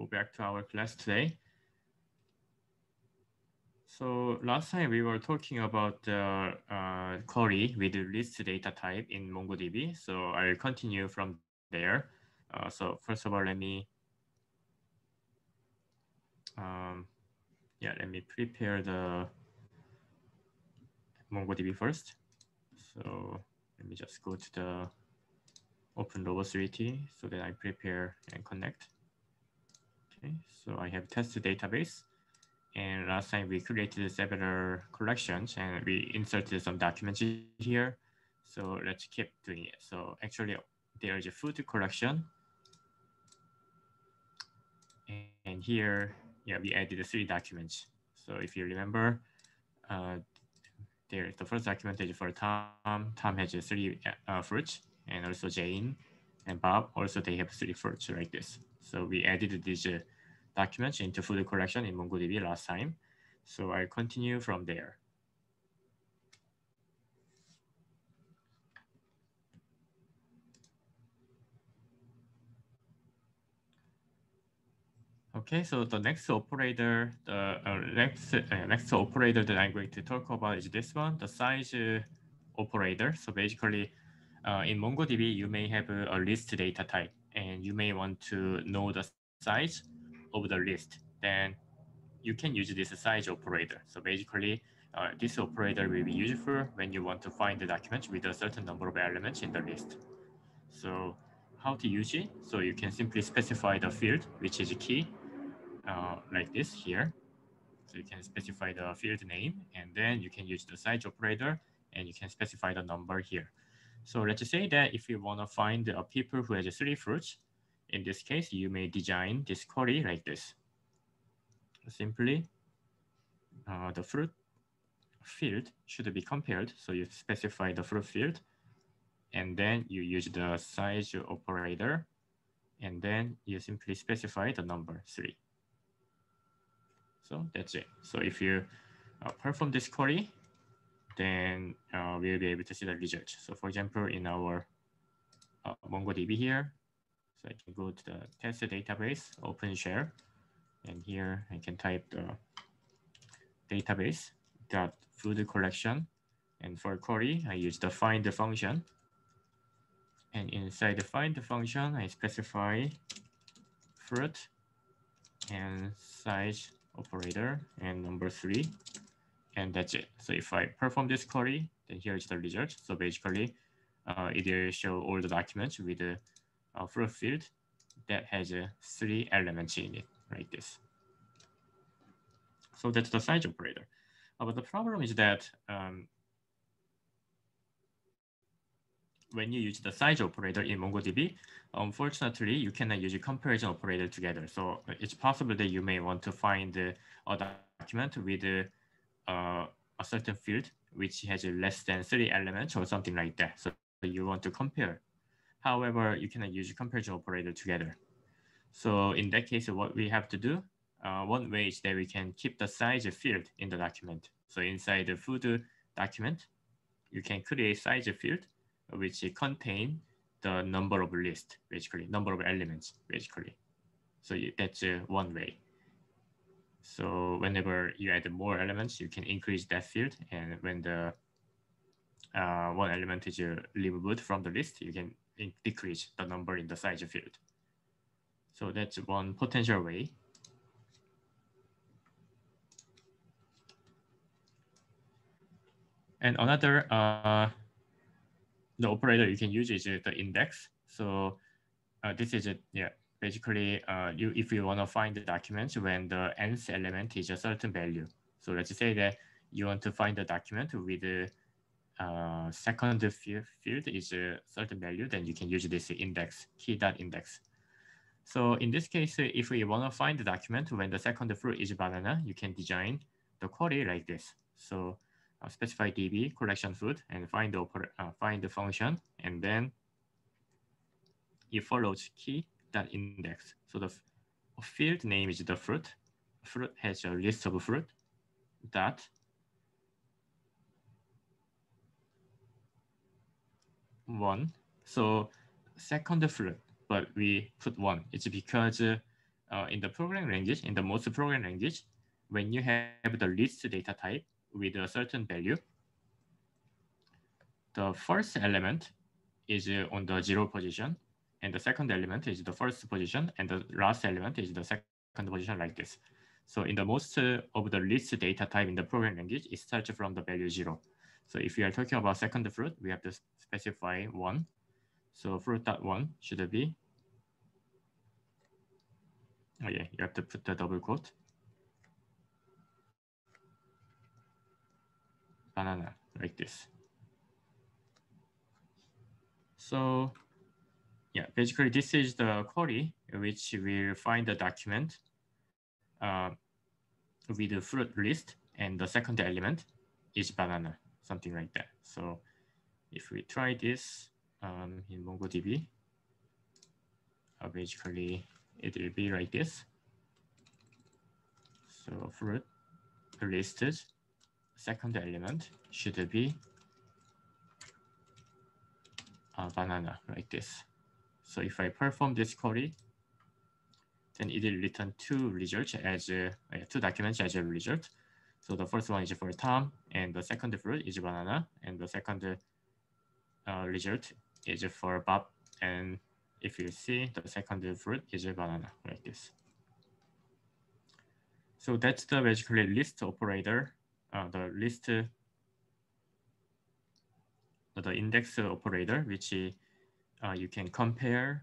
go back to our class today. So last time we were talking about the uh, query with list data type in MongoDB. So I'll continue from there. Uh, so first of all, let me, um, yeah, let me prepare the MongoDB first. So let me just go to the open Robo 3T so that I prepare and connect. Okay, so I have test database. And last time we created several collections and we inserted some documents here. So let's keep doing it. So actually there's a food collection. And here, yeah, we added three documents. So if you remember, uh, there, the first document is for Tom. Tom has three uh, fruits and also Jane and Bob. Also, they have three fruits like this. So we added these uh, documents into food collection in MongoDB last time. So I'll continue from there. Okay, so the next operator, the uh, next uh, next operator that I'm going to talk about is this one, the size uh, operator. So basically, uh, in MongoDB, you may have a, a list data type, and you may want to know the size of the list, then you can use this size operator. So basically, uh, this operator will be useful when you want to find the document with a certain number of elements in the list. So how to use it? So you can simply specify the field, which is a key, uh, like this here. So you can specify the field name, and then you can use the size operator, and you can specify the number here. So let's say that if you want to find a people who has three fruits, in this case, you may design this query like this. Simply, uh, the fruit field should be compared. So you specify the fruit field, and then you use the size operator, and then you simply specify the number three. So that's it. So if you uh, perform this query, then uh, we'll be able to see the results. So for example, in our uh, MongoDB here, so I can go to the test database, open shell, and here I can type the database dot food collection. And for query, I use the find the function. And inside the find the function, I specify fruit and size operator and number three. And that's it. So if I perform this query, then here is the result. So basically, uh, it will show all the documents with the uh, fruit field that has uh, three elements in it, like this. So that's the size operator. Uh, but the problem is that um, when you use the size operator in MongoDB, unfortunately, you cannot use a comparison operator together. So uh, it's possible that you may want to find uh, a document with uh, a certain field which has less than three elements or something like that. So you want to compare However, you cannot use comparison operator together. So in that case, what we have to do, uh, one way is that we can keep the size field in the document. So inside the food document, you can create a size field which contain the number of list, basically, number of elements, basically. So that's uh, one way. So whenever you add more elements, you can increase that field. And when the uh, one element is removed from the list, you can decrease the number in the size field. So that's one potential way. And another uh, the operator you can use is the index. So uh, this is a, yeah, basically uh, you if you want to find the documents when the nth element is a certain value. So let's say that you want to find the document with uh, second field is a certain value, then you can use this index, key dot index. So in this case, if we want to find the document when the second fruit is banana, you can design the query like this. So uh, specify db collection food and find the uh, find the function, and then it follows key dot index. So the field name is the fruit. Fruit has a list of fruit that one. So second fruit, but we put one. It's because uh, uh, in the programming language, in the most programming language, when you have the list data type with a certain value, the first element is on the zero position, and the second element is the first position, and the last element is the second position like this. So in the most uh, of the list data type in the programming language, it starts from the value zero. So if we are talking about second fruit, we have to specify one. So fruit dot one should be, oh yeah, you have to put the double quote. Banana, like this. So yeah, basically this is the query which will find the document uh, with the fruit list and the second element is banana, something like that. So if we try this um, in MongoDB, uh, basically it will be like this. So fruit listed second element should be a banana like this. So if I perform this query, then it will return two results as uh, two documents as a result. So the first one is for Tom, and the second fruit is banana, and the second uh, result is for Bob. And if you see, the second fruit is a banana like this. So that's the basically list operator, uh, the list, uh, the index operator, which uh, you can compare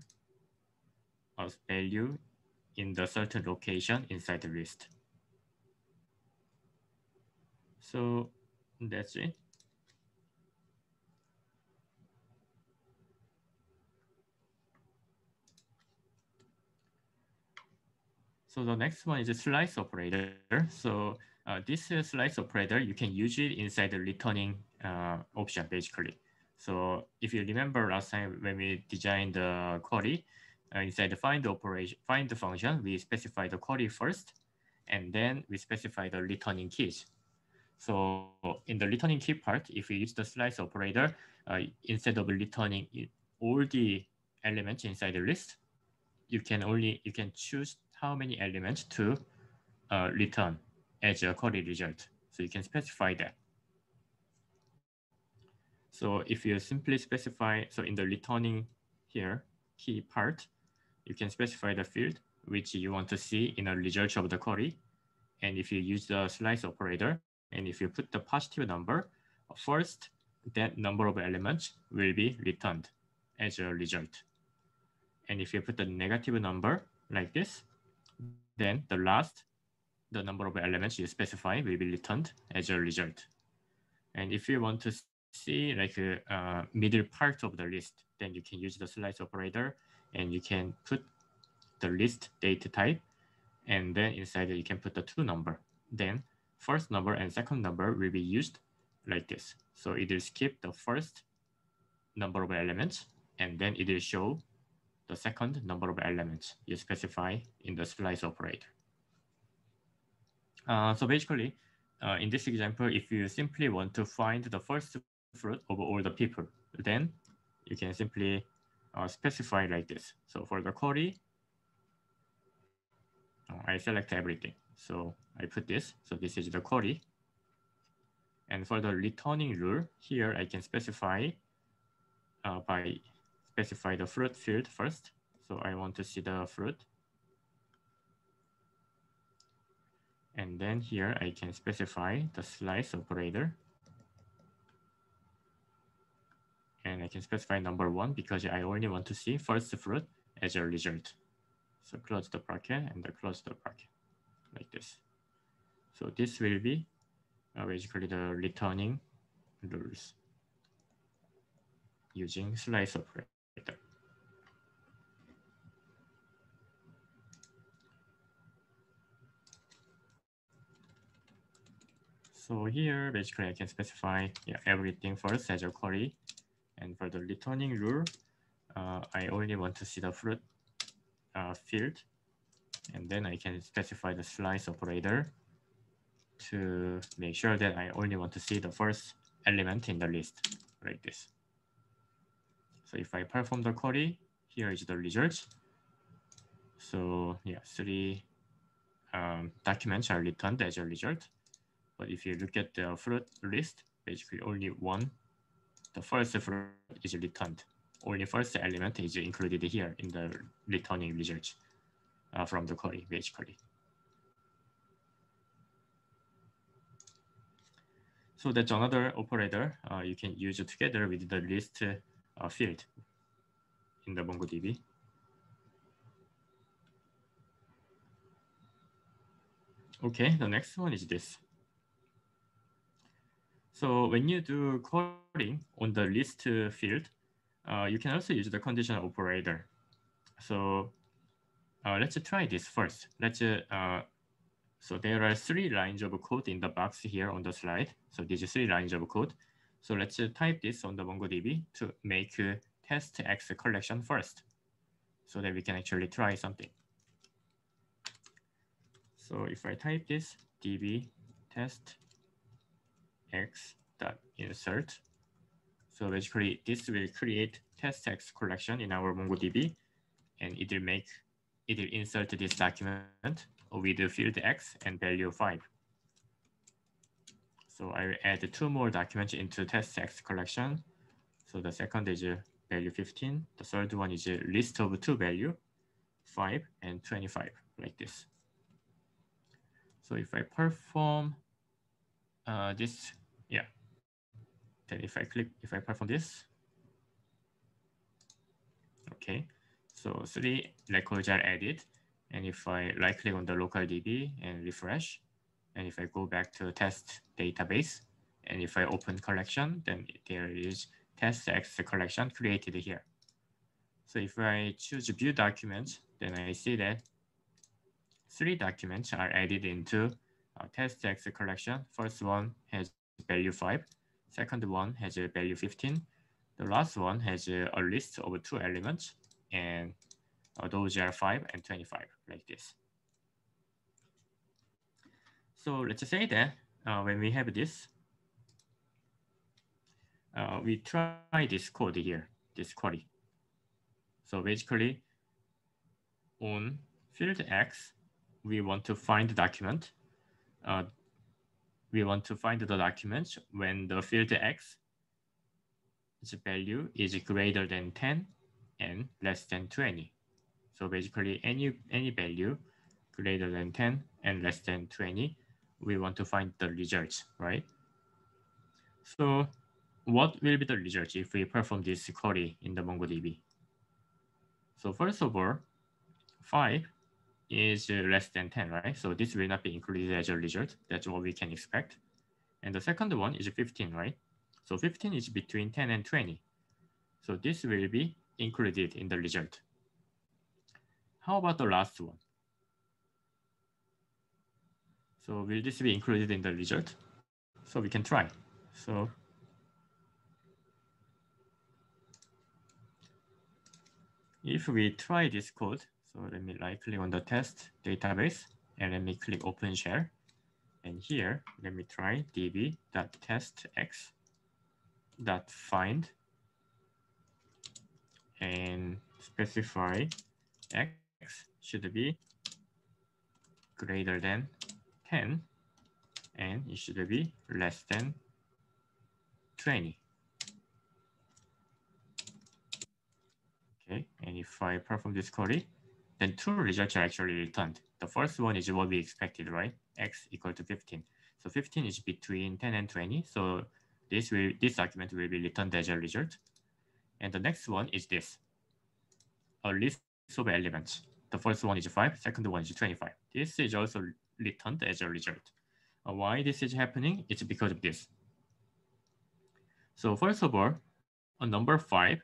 a value in the certain location inside the list. So that's it. So the next one is a slice operator. So uh, this uh, slice operator, you can use it inside the returning uh, option, basically. So if you remember last time when we designed the query, uh, inside the find operation, find the function, we specify the query first, and then we specify the returning keys. So in the returning key part, if we use the slice operator, uh, instead of returning all the elements inside the list, you can only you can choose how many elements to uh, return as a query result. So you can specify that. So if you simply specify, so in the returning here key part, you can specify the field which you want to see in a result of the query. And if you use the slice operator, and if you put the positive number, first, that number of elements will be returned as a result. And if you put the negative number like this, then the last, the number of elements you specify will be returned as a result. And if you want to see like a uh, middle part of the list, then you can use the slice operator and you can put the list data type and then inside you can put the two number. Then first number and second number will be used like this. So it will skip the first number of elements and then it will show the second number of elements you specify in the slice operator. Uh, so basically, uh, in this example, if you simply want to find the first fruit of all the people, then you can simply uh, specify like this. So for the query, I select everything. So I put this. So this is the query. And for the returning rule, here I can specify uh, by specify the fruit field first. So I want to see the fruit. And then here I can specify the slice operator. And I can specify number one because I only want to see first fruit as a result. So close the bracket and the close the bracket like this. So this will be uh, basically the returning rules using slice operator. So here, basically I can specify yeah, everything first as a query. And for the returning rule, uh, I only want to see the fruit uh, field. And then I can specify the slice operator to make sure that I only want to see the first element in the list like this. So if I perform the query, here is the result. So yeah, three um, documents are returned as a result. But if you look at the fruit list, basically only one, the first fruit is returned. Only first element is included here in the returning results uh, from the query, basically. So that's another operator uh, you can use together with the list uh, field in the MongoDB. Okay, the next one is this. So when you do calling on the list field, uh, you can also use the conditional operator. So uh, let's try this first. Let's uh, so there are three lines of code in the box here on the slide. So these are three lines of code. So let's type this on the MongoDB to make test X collection first so that we can actually try something. So if I type this db test x dot insert, so basically this will create test x collection in our MongoDB, and it will make it will insert this document with the field x and value five. So I will add two more documents into test x collection. So the second is value 15. The third one is a list of two value, 5 and 25, like this. So if I perform uh, this, yeah, then if I click, if I perform this, okay, so three records are added. And if I right click on the local DB and refresh, and if I go back to test database, and if I open collection, then there is test X collection created here. So if I choose view documents, then I see that three documents are added into test X collection. First one has value 5. Second one has a value 15. The last one has a, a list of two elements, and uh, those are 5 and 25, like this. So let's say that uh, when we have this, uh, we try this code here, this query. So basically, on field X, we want to find the document. We want to find the documents when the field X its value is greater than 10 and less than 20. So basically any, any value greater than 10 and less than 20, we want to find the results, right? So what will be the results if we perform this query in the MongoDB? So first of all, 5 is uh, less than 10, right? So this will not be included as a result. That's what we can expect. And the second one is 15, right? So 15 is between 10 and 20. So this will be included in the result. How about the last one? So will this be included in the result? So we can try. So if we try this code, so let me right click on the test database and let me click open shell. And here, let me try db.testx.find and specify x should be greater than 10 and it should be less than 20. Okay, and if I perform this query, then two results are actually returned. The first one is what we expected, right? X equal to 15. So 15 is between 10 and 20. So this will this document will be returned as a result. And the next one is this. A list of elements. The first one is 5, second one is 25. This is also returned as a result. Uh, why this is happening? It's because of this. So first of all, a number 5,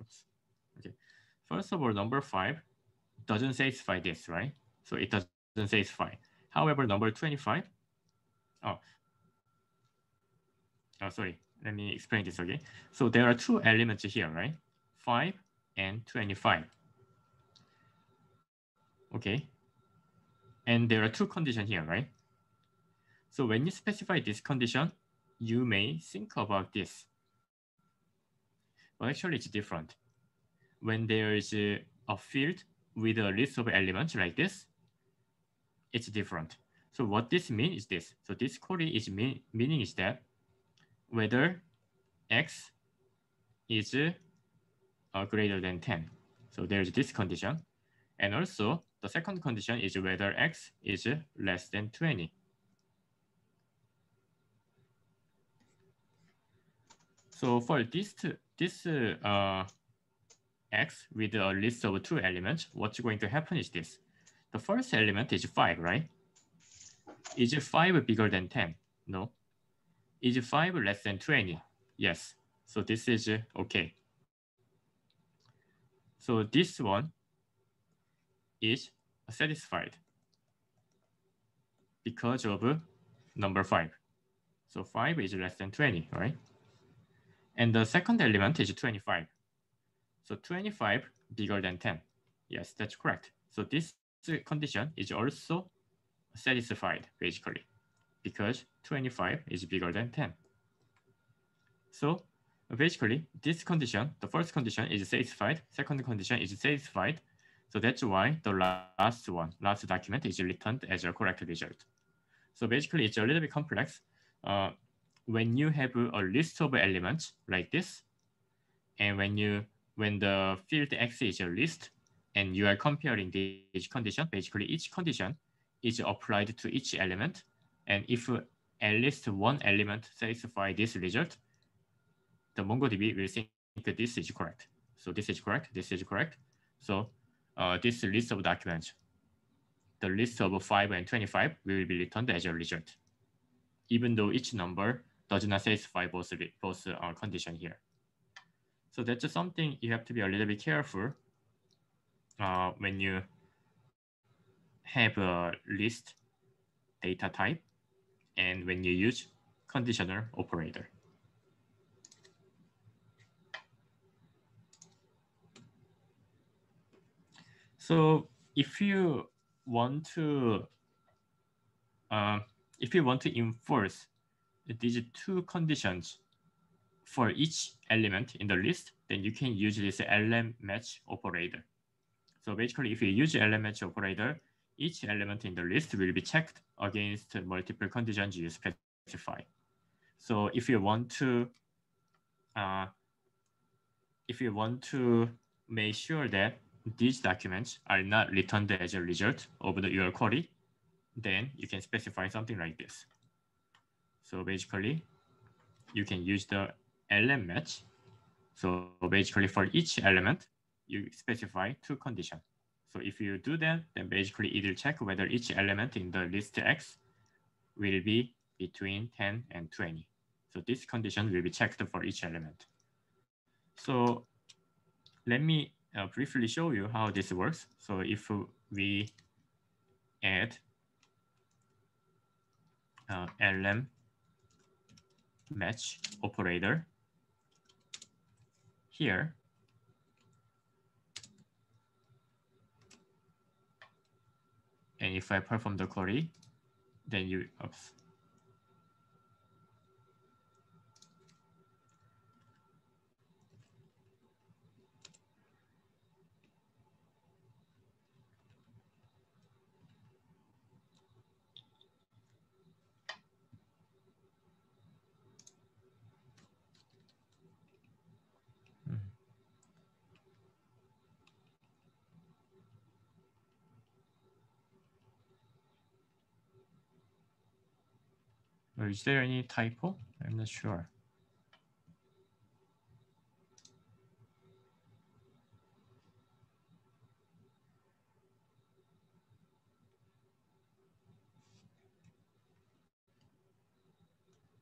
oops, okay. First of all, number 5 doesn't satisfy this, right? So it doesn't satisfy. However, number 25, oh, oh, sorry, let me explain this again. So there are two elements here, right? 5 and 25. Okay. And there are two conditions here, right? So when you specify this condition, you may think about this. But actually it's different. When there is a, a field with a list of elements like this, it's different. So what this means is this. So this query is mean, meaning is that whether x is uh, greater than 10. So there's this condition. And also the second condition is whether x is less than 20. So for this, this uh, x with a list of two elements, what's going to happen is this. The first element is 5, right? Is 5 bigger than 10? No. Is 5 less than 20? Yes. So this is uh, okay. So this one is satisfied because of number 5. So 5 is less than 20, right? And the second element is 25. So 25 bigger than 10. Yes, that's correct. So this condition is also satisfied basically because 25 is bigger than 10. So basically this condition, the first condition is satisfied, second condition is satisfied. So that's why the last one, last document is returned as a correct result. So basically it's a little bit complex. Uh, when you have a list of elements like this, and when you when the field X is a list, and you are comparing the each condition, basically each condition is applied to each element. And if at least one element satisfies this result, the MongoDB will think this is correct. So this is correct, this is correct. So uh, this list of documents, the list of 5 and 25 will be returned as a result, even though each number does not satisfy both, both uh, condition here. So that's just something you have to be a little bit careful uh, when you have a list data type and when you use conditional operator. So if you want to, uh, if you want to enforce these two conditions for each element in the list, then you can use this elemMatch operator. So basically, if you use elemMatch operator, each element in the list will be checked against multiple conditions you specify. So if you want to, uh, if you want to make sure that these documents are not returned as a result of the, your query, then you can specify something like this. So basically, you can use the elemMatch. So basically for each element, you specify two conditions. So if you do that, then basically it will check whether each element in the list X will be between 10 and 20. So this condition will be checked for each element. So let me uh, briefly show you how this works. So if we add uh, LM match operator here. And if I perform the query, then you, oops, is there any typo? I'm not sure.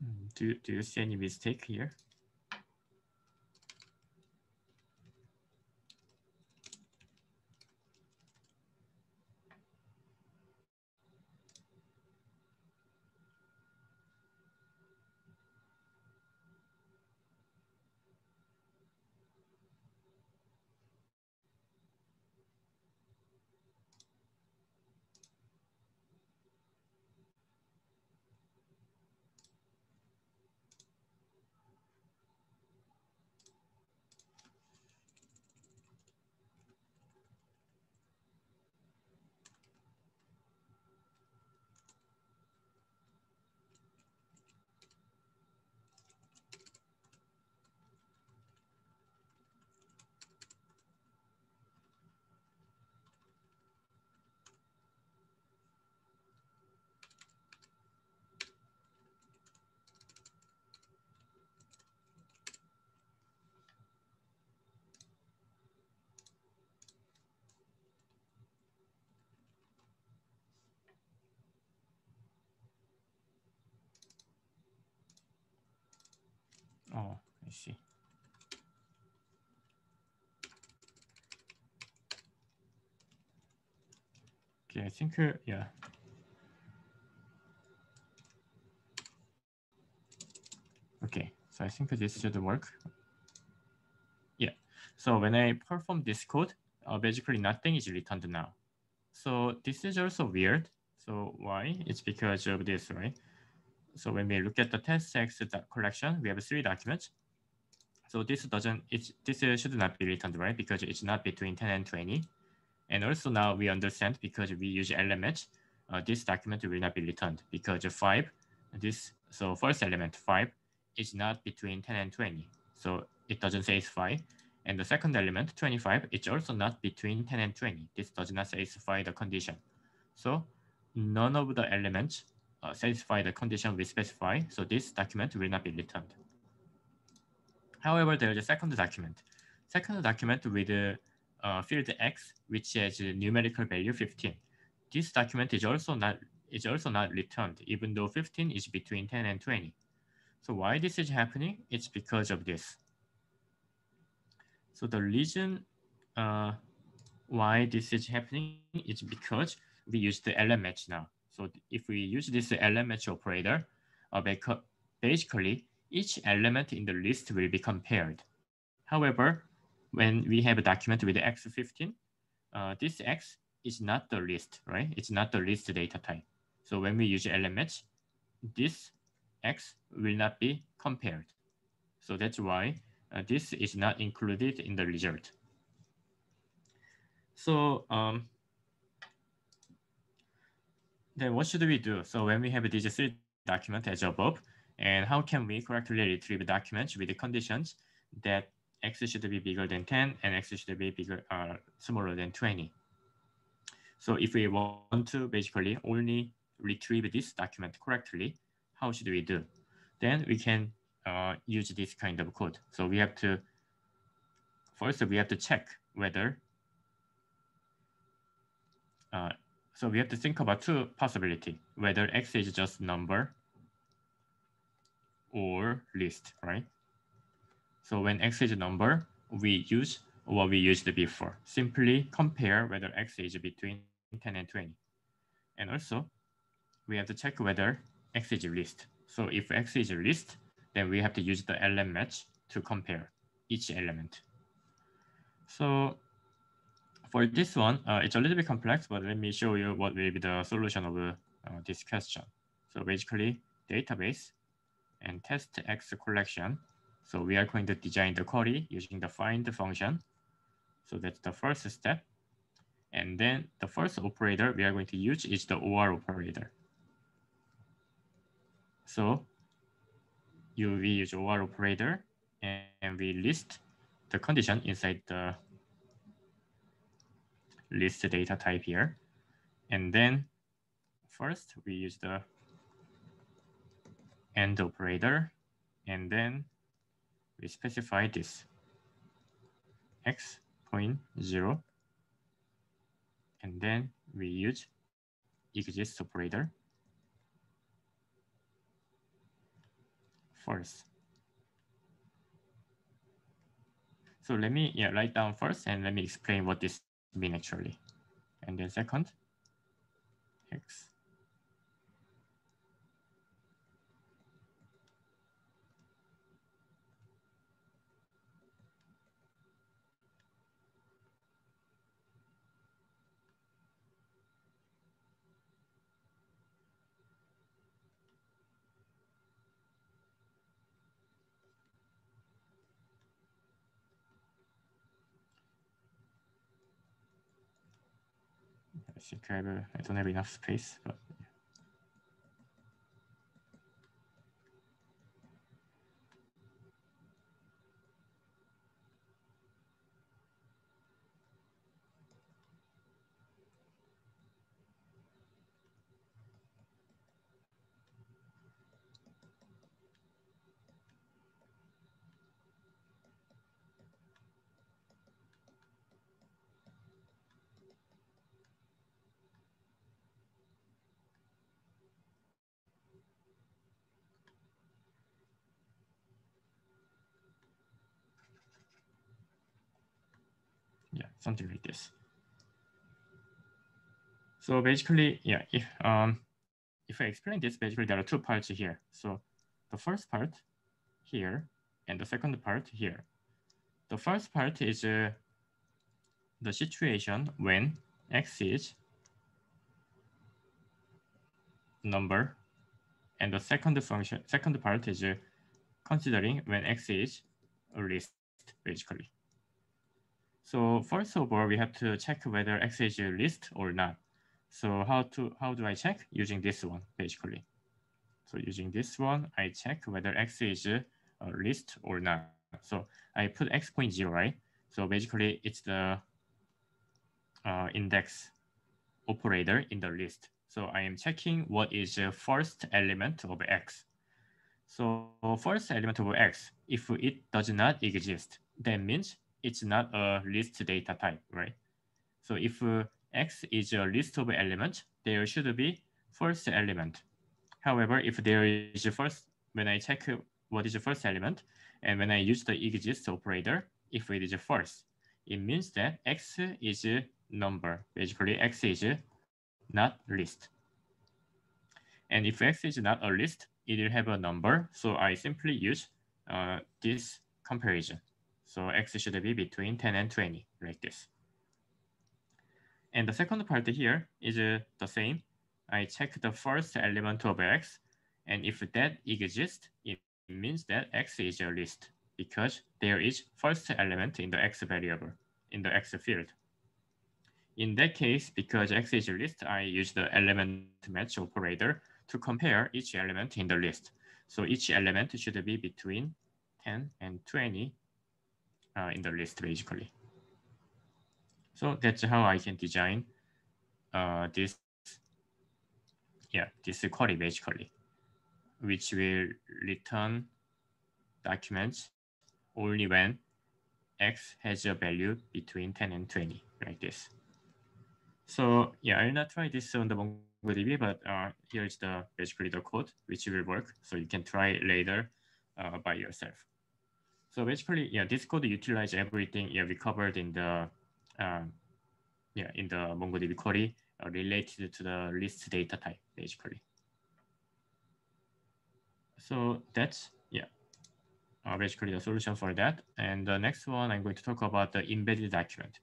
Hmm, do, do you see any mistake here? I see. Okay, I think, uh, yeah. Okay, so I think this should work. Yeah, so when I perform this code, uh, basically nothing is returned now. So this is also weird. So why? It's because of this, right? So when we look at the testx collection, we have three documents. So this doesn't, it's, this should not be returned, right? Because it's not between 10 and 20. And also now we understand because we use elemMatch, uh, this document will not be returned because five, this, so first element five is not between 10 and 20. So it doesn't satisfy. And the second element, 25, it's also not between 10 and 20. This does not satisfy the condition. So none of the elements uh, satisfy the condition we specify. So this document will not be returned. However, there is a second document. Second document with uh, field X, which has a numerical value 15. This document is also not is also not returned, even though 15 is between 10 and 20. So why this is happening? It's because of this. So the reason uh, why this is happening is because we use the elemMatch now. So if we use this elemMatch operator, uh, basically each element in the list will be compared. However, when we have a document with x15, uh, this x is not the list, right? It's not the list data type. So when we use elements, this x will not be compared. So that's why uh, this is not included in the result. So um, then what should we do? So when we have this three document as above, and how can we correctly retrieve documents with the conditions that x should be bigger than 10 and x should be bigger uh, smaller than 20. So if we want to basically only retrieve this document correctly, how should we do? Then we can uh, use this kind of code. So we have to, first we have to check whether, uh, so we have to think about two possibility, whether x is just number or list, right? So when x is a number, we use what we used before. Simply compare whether x is between 10 and 20. And also, we have to check whether x is a list. So if x is a list, then we have to use the element match to compare each element. So for this one, uh, it's a little bit complex, but let me show you what will be the solution of uh, this question. So basically, database and test X collection. So we are going to design the query using the find function. So that's the first step. And then the first operator we are going to use is the OR operator. So you we use OR operator and, and we list the condition inside the list data type here. And then first we use the AND operator, and then we specify this x point zero, and then we use exists operator first. So let me yeah, write down first and let me explain what this means actually. And then second, x I don't have enough space, but something like this. So basically, yeah, if um, if I explain this, basically there are two parts here. So the first part here and the second part here. The first part is uh, the situation when x is number, and the second function, second part is uh, considering when x is a list, basically. So first of all, we have to check whether x is a list or not. So how to how do I check? Using this one, basically. So using this one, I check whether x is a list or not. So I put x point zero, right? So basically, it's the uh, index operator in the list. So I am checking what is the first element of x. So first element of x, if it does not exist, that means it's not a list data type, right? So if uh, x is a list of elements, there should be first element. However, if there is a first, when I check what is the first element, and when I use the exist operator, if it is first, it means that x is a number. Basically, x is not list. And if x is not a list, it will have a number. So I simply use uh, this comparison. So x should be between 10 and 20, like this. And the second part here is uh, the same. I check the first element of x, and if that exists, it means that x is a list because there is first element in the x variable, in the x field. In that case, because x is a list, I use the element match operator to compare each element in the list. So each element should be between 10 and 20 uh, in the list, basically. So that's how I can design uh, this, yeah, this query basically, which will return documents only when x has a value between 10 and 20, like this. So yeah, I'll not try this on the MongoDB, but uh, here's the basically the code which will work. So you can try later uh, by yourself. So basically, yeah, this code utilize everything yeah we covered in the um, yeah in the MongoDB query uh, related to the list data type basically. So that's yeah uh, basically the solution for that. And the next one, I'm going to talk about the embedded document.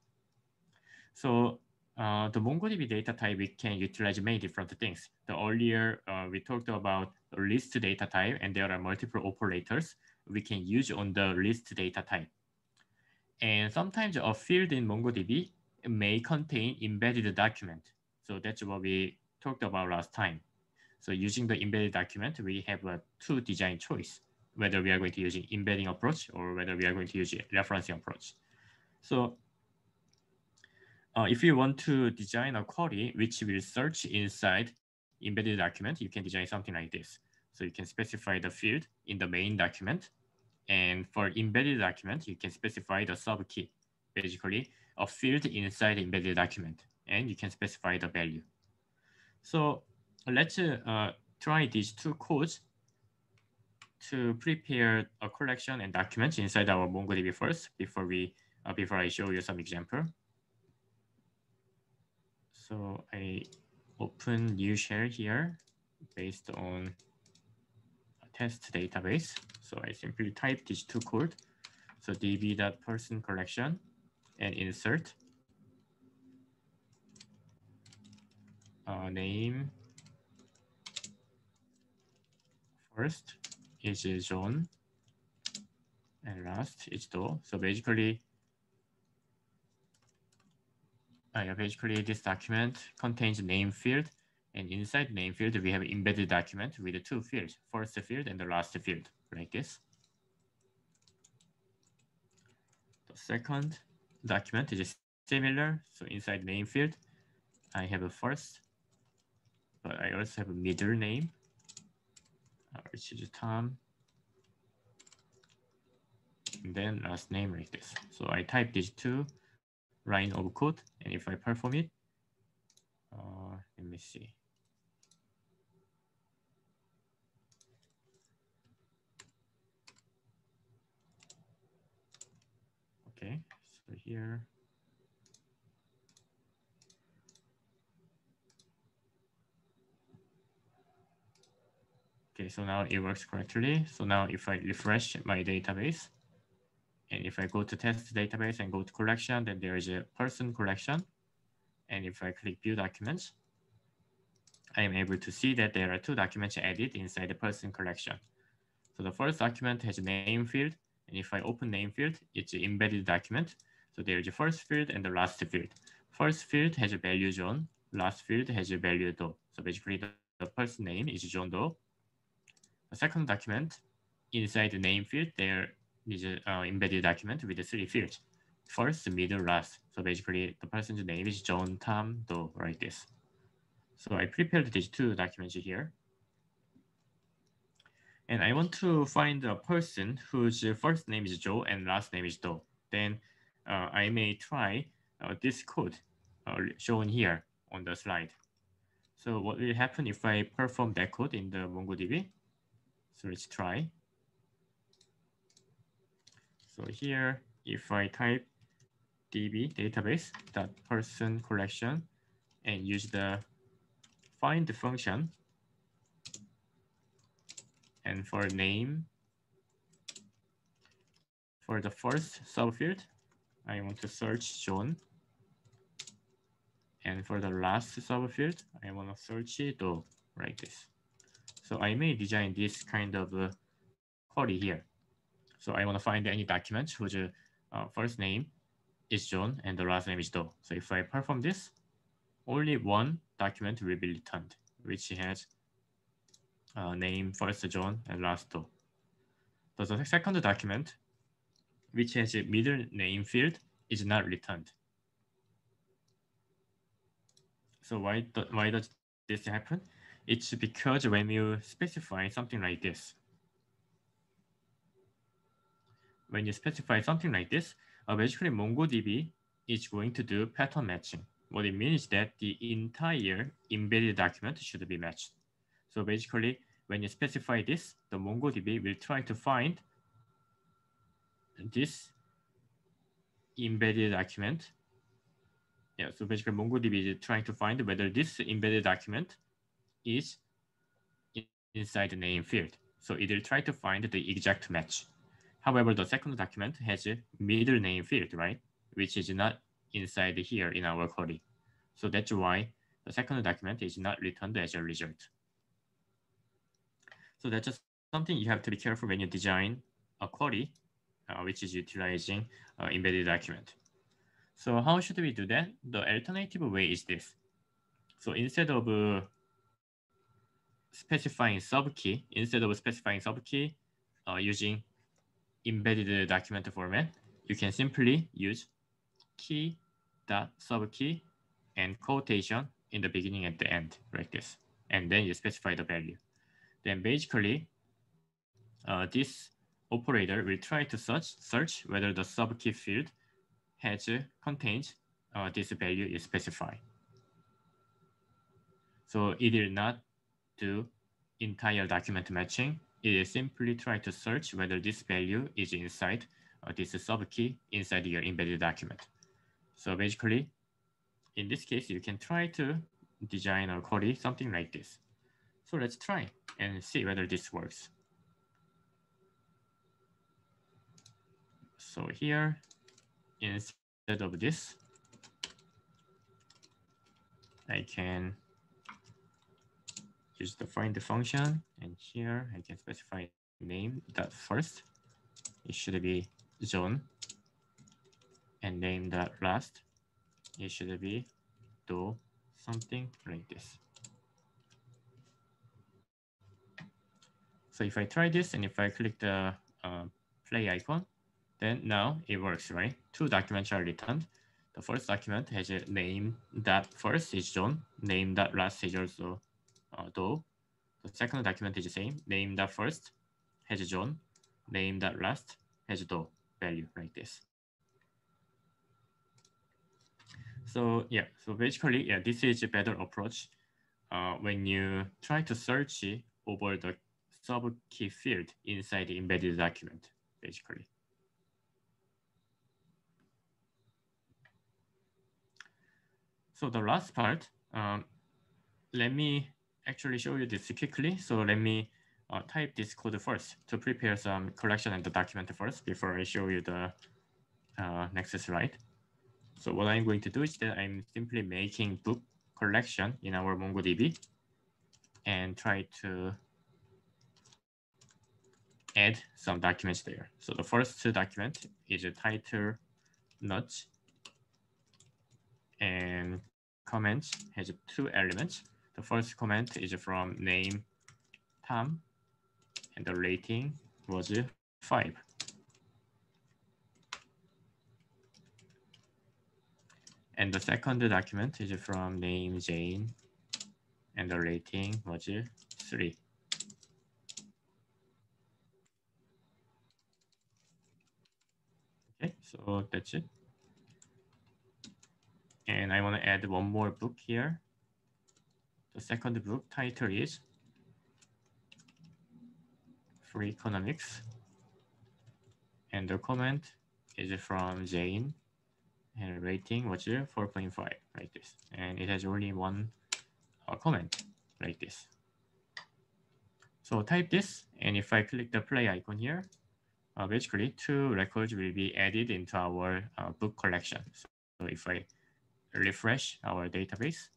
So uh, the MongoDB data type, we can utilize many different things. The earlier uh, we talked about list data type and there are multiple operators we can use on the list data type. And sometimes a field in MongoDB may contain embedded document. So that's what we talked about last time. So using the embedded document, we have a two design choice, whether we are going to use embedding approach or whether we are going to use referencing approach. So uh, if you want to design a query which will search inside embedded document, you can design something like this. So you can specify the field in the main document. And for embedded document, you can specify the sub key, basically a field inside embedded document, and you can specify the value. So let's uh, try these two codes to prepare a collection and documents inside our MongoDB first before we uh, before I show you some example. So I open new shell here based on test database. So I simply type these two code. So db.person collection and insert uh, name first is zone and last is Doe. So basically uh, yeah, basically this document contains name field and inside name field, we have embedded document with two fields, first field and the last field, like this. The second document is similar. So inside name field, I have a first, but I also have a middle name, uh, which is Tom. And then last name like this. So I type these two line of code. And if I perform it, uh, let me see. So here, Okay, so now it works correctly. So now if I refresh my database, and if I go to test database and go to collection, then there is a person collection. And if I click view documents, I am able to see that there are two documents added inside the person collection. So the first document has a name field. And if I open name field, it's an embedded document. So there is a first field and the last field. First field has a value John. Last field has a value Doe. So basically the, the person name is John Doe. The second document, inside the name field, there is an uh, embedded document with the three fields. First, middle, last. So basically the person's name is John Tom Doe, like this. So I prepared these two documents here. And I want to find a person whose first name is Joe and last name is Doe. Then I may try uh, this code uh, shown here on the slide. So what will happen if I perform that code in the MongoDB? So let's try. So here, if I type db database dot person collection and use the find function and for name for the first subfield I want to search John. And for the last subfield I want to search Doe like this. So I may design this kind of uh, query here. So I want to find any document whose uh, first name is John and the last name is Doe. So if I perform this only one document will be returned, which has uh, name first John and last Doe. The second document, which has a middle name field, is not returned. So why, do, why does this happen? It's because when you specify something like this, when you specify something like this, uh, basically MongoDB is going to do pattern matching. What it means is that the entire embedded document should be matched. So basically, when you specify this, the MongoDB will try to find embedded document. Yeah, so basically MongoDB is trying to find whether this embedded document is inside the name field. So it will try to find the exact match. However, the second document has a middle name field, right? Which is not inside here in our query. So that's why the second document is not returned as a result. So that's just something you have to be careful when you design a query, which is utilizing uh, embedded document. So how should we do that? The alternative way is this. So instead of uh, specifying subkey, instead of specifying subkey uh, using embedded document format, you can simply use key dot subkey and quotation in the beginning and the end like this. And then you specify the value. Then basically, uh, this operator will try to search, search whether the subkey field has contains uh, this value you specify. So it will not do entire document matching. It will simply try to search whether this value is inside uh, this subkey inside your embedded document. So basically, in this case, you can try to design or query something like this. So let's try and see whether this works. So here, instead of this, I can use the find function and here I can specify name that first. It should be John. and name that last. It should be Doe something like this. So if I try this and if I click the uh, play icon, then now it works, right? Two documents are returned. The first document has a name that first is John, name that last is also uh, Doe. The second document is the same, name that first has John, name that last has Doe value like this. So yeah, so basically, yeah, this is a better approach uh, when you try to search over the sub key field inside the embedded document, basically. So the last part, um, let me actually show you this quickly. So let me uh, type this code first to prepare some collection and the document first before I show you the uh, next slide. So what I'm going to do is that I'm simply making book collection in our MongoDB and try to add some documents there. So the first two document is a title notes and comments has two elements. The first comment is from name Tom and the rating was five. And the second document is from name Jane and the rating was three. Okay, so that's it. And I want to add one more book here. The second book title is Freakonomics. And the comment is from Jane and rating what's was 4.5 like this. And it has only one uh, comment like this. So type this, and if I click the play icon here, uh, basically two records will be added into our uh, book collection. So if I refresh our database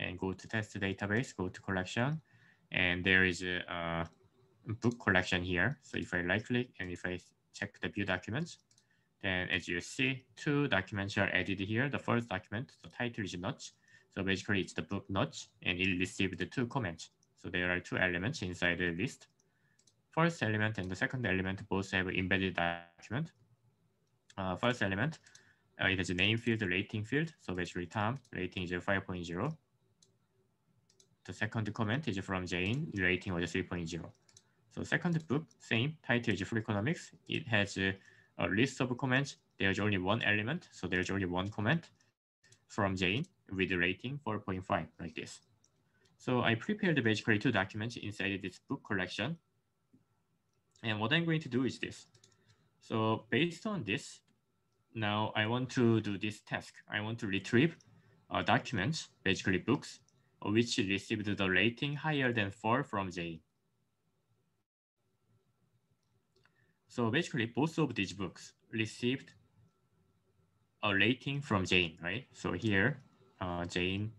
and go to test database, go to collection, and there is a, a book collection here. So if I right click and if I check the view documents, then as you see, two documents are added here. The first document, the title is notes. So basically it's the book notes and it received the two comments. So there are two elements inside the list. First element and the second element both have embedded document. Uh, first element, uh, it has a name field, a rating field. So basically Tom, rating is 5.0. The second comment is from Jane, rating was 3.0. So second book, same, title is Freakonomics. It has a, a list of comments. There's only one element, so there's only one comment from Jane with the rating 4.5 like this. So I prepared basically two documents inside this book collection. And what I'm going to do is this. So based on this, now I want to do this task. I want to retrieve uh, documents, basically books, which received the rating higher than four from Jane. So basically both of these books received a rating from Jane, right? So here, uh, Jane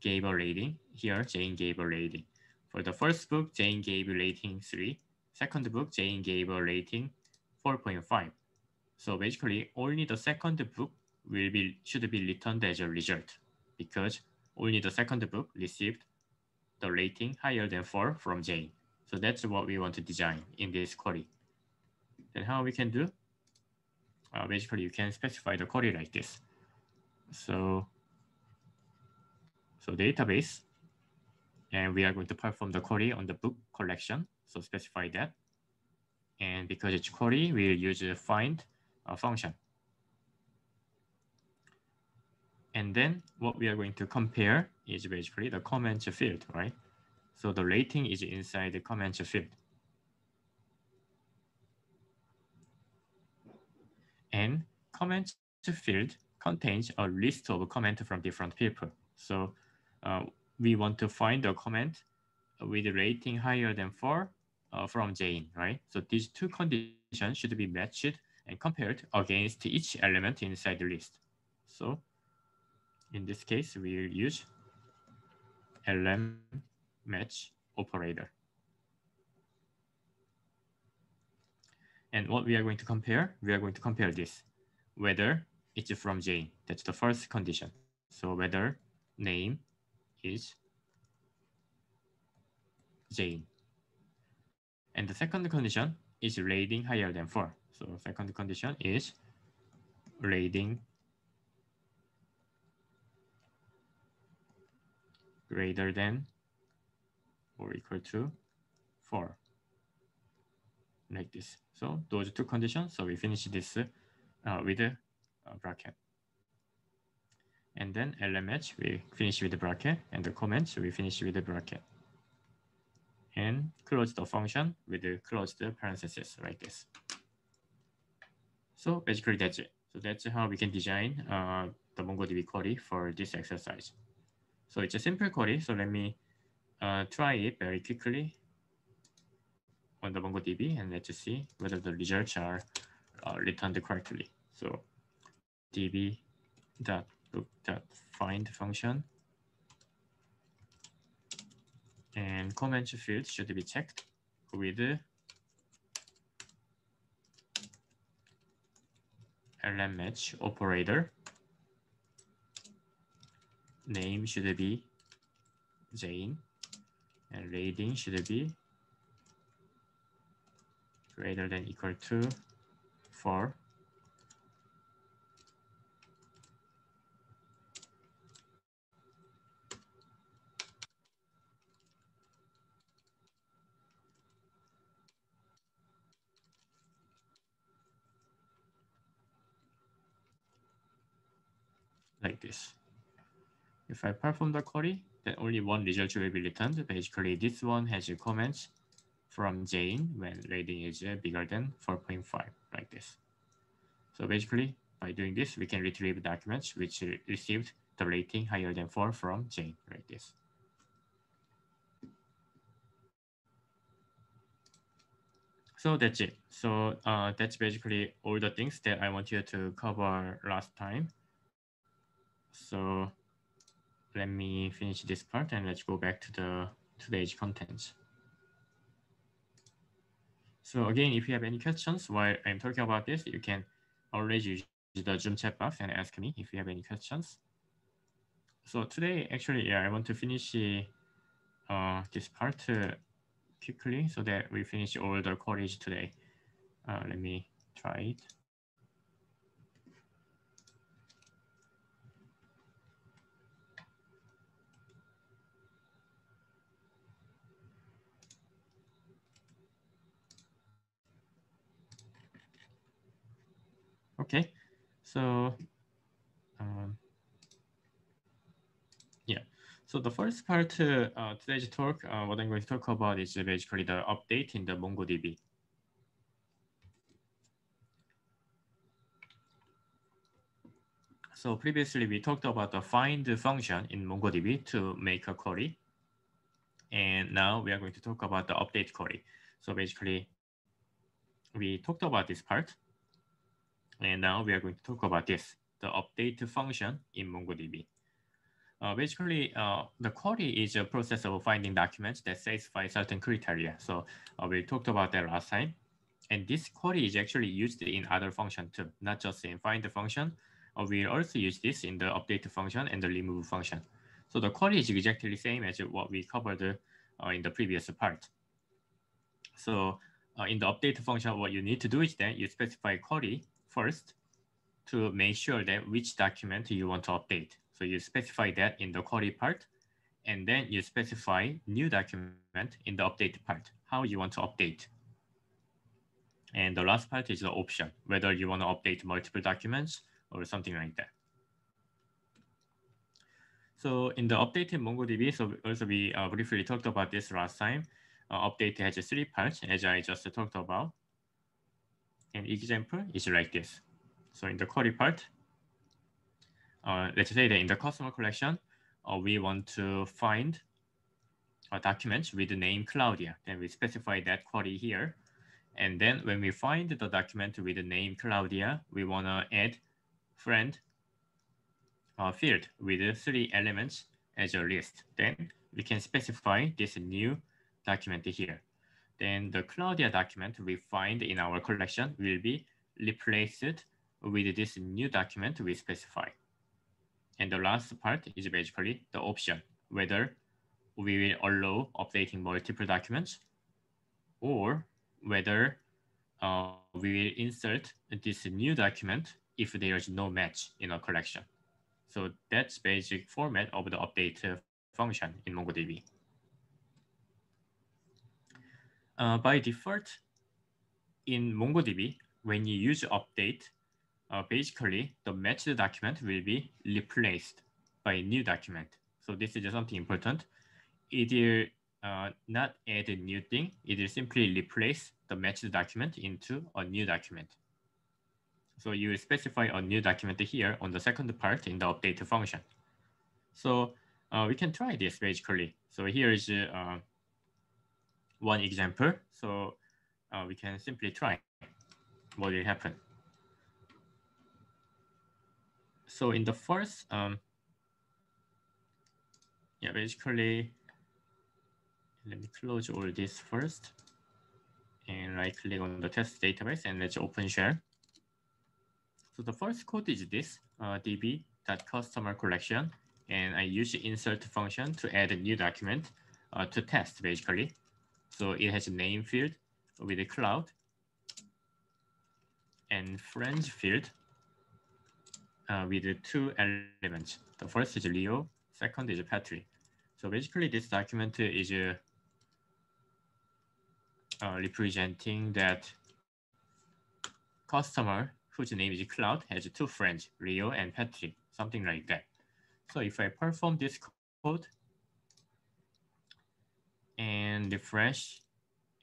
gave a rating. Here, Jane gave a rating. For the first book, Jane gave a rating 3. Second book, Jane gave a rating 4.5. So basically, only the second book will be should be returned as a result because only the second book received the rating higher than 4 from Jane. So that's what we want to design in this query. Then how we can do? Uh, basically, you can specify the query like this. So, so database, and we are going to perform the query on the book collection. So specify that. And because it's query, we'll use find function. And then what we are going to compare is basically the comment field, right? So the rating is inside the comment field. And comment field contains a list of comments from different people. So uh, we want to find a comment with a rating higher than four uh, from Jane, right? So these two conditions should be matched and compared against each element inside the list. So in this case, we will use lm match operator. And what we are going to compare, we are going to compare this, whether it's from Jane. That's the first condition. So whether name is Jane. And the second condition is rating higher than four. So second condition is rating greater than or equal to four like this. So those two conditions. So we finish this uh, with a bracket. And then elemMatch, we finish with the bracket, and the comments, we finish with the bracket. And close the function with the closed parentheses like this. So basically that's it. So that's how we can design uh, the MongoDB query for this exercise. So it's a simple query. So let me uh, try it very quickly. on the MongoDB and let's see whether the results are uh, returned correctly. So db dot look dot find function and comment field should be checked with match operator. Name should be Jane and rating should be greater than equal to 4 like this. If I perform the query, then only one result will be returned. Basically, this one has a comment from Jane when rating is bigger than 4.5, like this. So basically, by doing this, we can retrieve documents which received the rating higher than 4 from Jane, like this. So that's it. So uh, that's basically all the things that I wanted to cover last time. So let me finish this part and let's go back to the today's contents. So again, if you have any questions while I'm talking about this, you can always use the Zoom chat box and ask me if you have any questions. So today, actually, yeah, I want to finish uh, this part uh, quickly so that we finish all the queries today. Uh, let me try it. Okay, so um, yeah, so the first part uh, today's talk, uh, what I'm going to talk about is basically the update in the MongoDB. So previously we talked about the find function in MongoDB to make a query. And now we are going to talk about the update query. So basically we talked about this part and now we are going to talk about this, the update function in MongoDB. Uh, basically, uh, the query is a process of finding documents that satisfy certain criteria. So uh, we talked about that last time. And this query is actually used in other functions too, not just in find the function. Uh, we also use this in the update function and the remove function. So the query is exactly the same as what we covered uh, in the previous part. So uh, in the update function, what you need to do is that you specify query first to make sure that which document you want to update. So you specify that in the query part, and then you specify new document in the update part, how you want to update. And the last part is the option, whether you want to update multiple documents or something like that. So in the updated MongoDB, so also we uh, briefly talked about this last time. Uh, update has three parts, as I just talked about. An example is like this. So in the query part, uh, let's say that in the customer collection, uh, we want to find a document with the name Claudia. Then we specify that query here. And then when we find the document with the name Claudia, we want to add friend uh, field with three elements as a list. Then we can specify this new document here then the Claudia document we find in our collection will be replaced with this new document we specify. And the last part is basically the option, whether we will allow updating multiple documents or whether uh, we will insert this new document if there is no match in a collection. So that's basic format of the update function in MongoDB. Uh, by default, in MongoDB, when you use update, uh, basically the matched document will be replaced by a new document. So this is something important. It will uh, not add a new thing. It will simply replace the matched document into a new document. So you specify a new document here on the second part in the update function. So uh, we can try this basically. So here is uh, one example. So uh, we can simply try what will happen. So in the first, um, yeah, basically, let me close all this first and right click on the test database and let's open shell. So the first code is this uh, db.customer collection and I use the insert function to add a new document uh, to test basically. So it has a name field with a cloud and friends field uh, with two elements. The first is Leo, second is Patrick. So basically this document is uh, uh, representing that customer whose name is Cloud has two friends, Leo and Patrick, something like that. So if I perform this code and refresh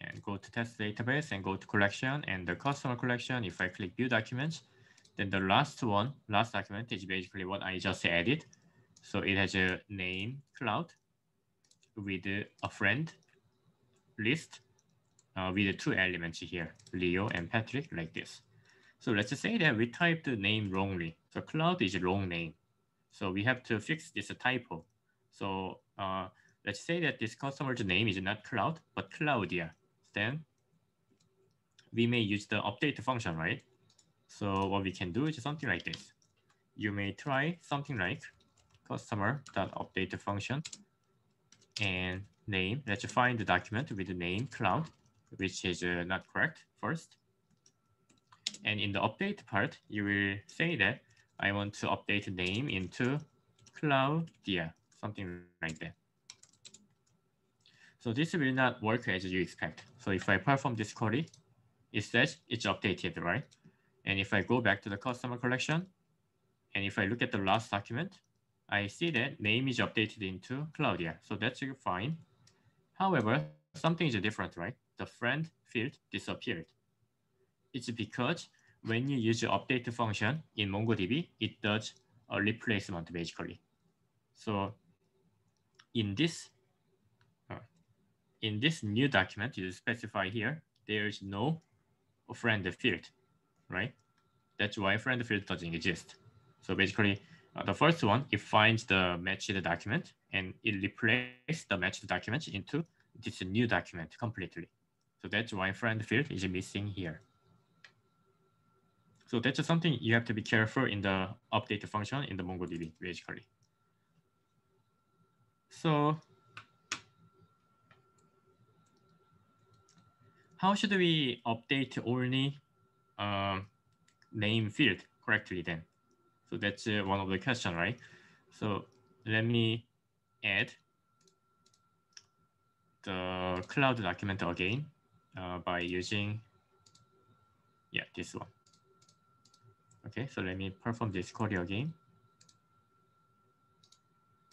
and go to test database and go to collection and the customer collection, if I click view documents, then the last one, last document is basically what I just added. So it has a name cloud with a friend list uh, with two elements here, Leo and Patrick, like this. So let's say that we typed the name wrongly. So cloud is a wrong name. So we have to fix this typo. So uh, let's say that this customer's name is not Cloud, but Claudia. Then we may use the update function, right? So what we can do is something like this. You may try something like customer.update function and name. Let's find the document with the name cloud, which is uh, not correct first. And in the update part, you will say that I want to update the name into Claudia, something like that. So this will not work as you expect. So if I perform this query, it says it's updated, right? And if I go back to the customer collection, and if I look at the last document, I see that name is updated into Claudia. So that's fine. However, something is different, right? The friend field disappeared. It's because when you use the update function in MongoDB, it does a replacement basically. So in this in this new document, you specify here, there is no friend field, right? That's why friend field doesn't exist. So basically, uh, the first one, it finds the matched document and it replaces the matched document into this new document completely. So that's why friend field is missing here. So that's something you have to be careful in the update function in the MongoDB, basically. So how should we update only um, name field correctly then? So that's uh, one of the question, right? So let me add the cloud document again uh, by using, yeah, this one. Okay, so let me perform this query again.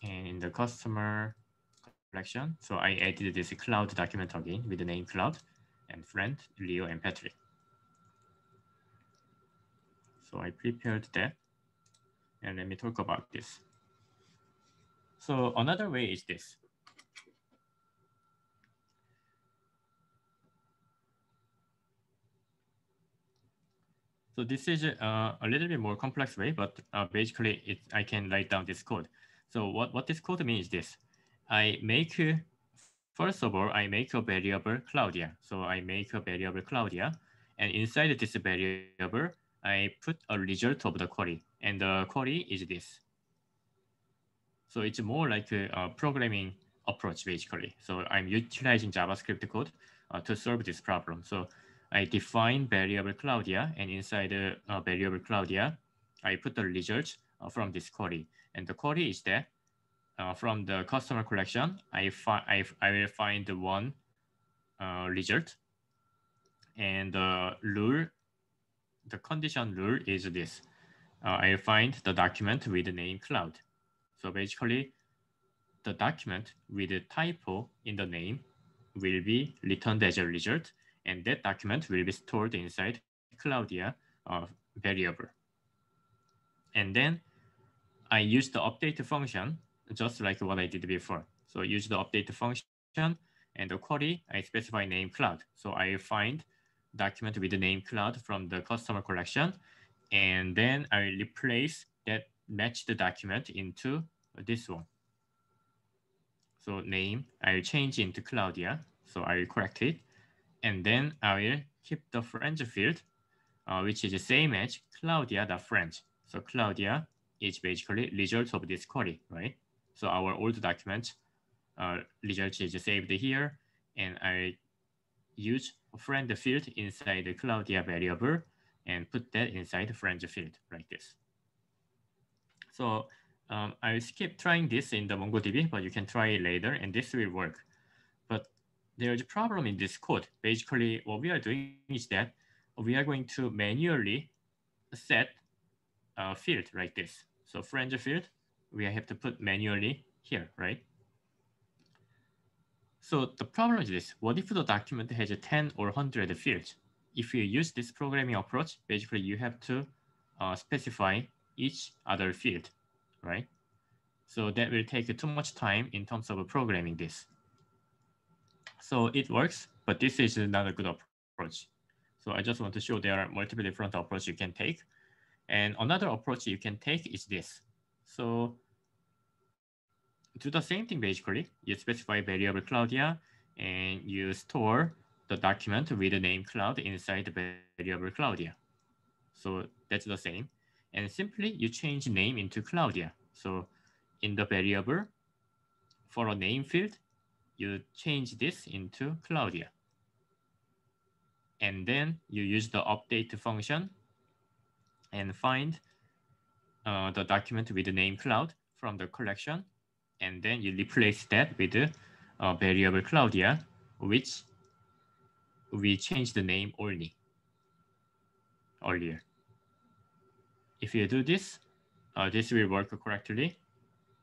And in the customer collection, so I added this cloud document again with the name cloud and friend, Leo and Patrick. So I prepared that. And let me talk about this. So another way is this. So this is uh, a little bit more complex way, but uh, basically it, I can write down this code. So what, what this code means is this. I make, first of all, I make a variable Claudia. So I make a variable Claudia. And inside this variable, I put a result of the query. And the query is this. So it's more like a, programming approach, basically. So I'm utilizing JavaScript code uh, to solve this problem. So I define variable Claudia, and inside the uh, variable Claudia, I put the result uh, from this query. And the query is that uh, from the customer collection, I, I, I will find one uh, result. And the rule, the condition rule is this. Uh, I find the document with the name cloud. So basically, the document with the typo in the name will be returned as a result and that document will be stored inside Claudia uh, variable. And then I use the update function just like what I did before. So use the update function and the query, I specify name cloud. So I find document with the name cloud from the customer collection. And then I replace that matched document into this one. So name, I'll change into Claudia. So I will correct it. And then I will keep the friend field, uh, which is the same as Claudia.friend. So Claudia is basically result of this query, right? So our old document uh, result is saved here, and I use friend field inside the Claudia variable and put that inside the friend field like this. So um, I'll skip trying this in the MongoDB, but you can try it later, and this will work. But there's a problem in this code. Basically, what we are doing is that we are going to manually set a field like this. So friend field, we have to put manually here, right? So the problem is this, what if the document has a 10 or 100 fields? If you use this programming approach, basically you have to uh, specify each other field, right? So that will take too much time in terms of programming this. So it works, but this is not a good approach. So I just want to show there are multiple different approaches you can take. And another approach you can take is this. So do the same thing basically. You specify variable Claudia and you store the document with the name cloud inside the variable Claudia. So that's the same. And simply you change name into Claudia. So in the variable for a name field, you change this into Claudia. And then you use the update function and find uh, the document with the name cloud from the collection. And then you replace that with uh, variable Claudia, which we change the name only earlier. If you do this, uh, this will work correctly.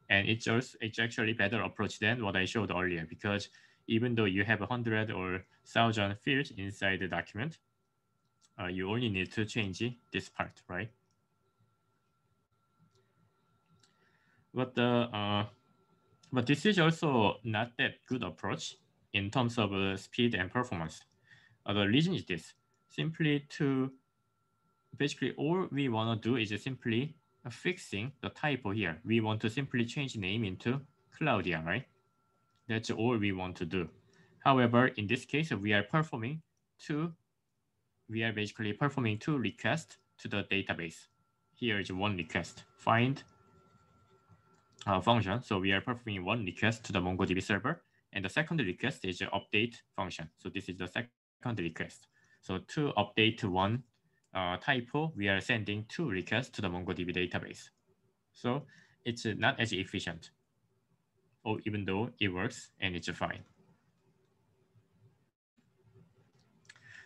And it's also it's actually a better approach than what I showed earlier because even though you have a hundred or thousand fields inside the document, uh, you only need to change this part, right? But the uh, but this is also not that good approach in terms of uh, speed and performance. Uh, the reason is this: simply to basically all we want to do is simply fixing the typo here. We want to simply change name into Claudia, right? That's all we want to do. However, in this case, we are performing two, we are basically performing two requests to the database. Here is one request, find uh, function. So we are performing one request to the MongoDB server. And the second request is an update function. So this is the second request. So to update one uh, typo, we are sending two requests to the MongoDB database. So it's not as efficient, or oh, even though it works and it's fine.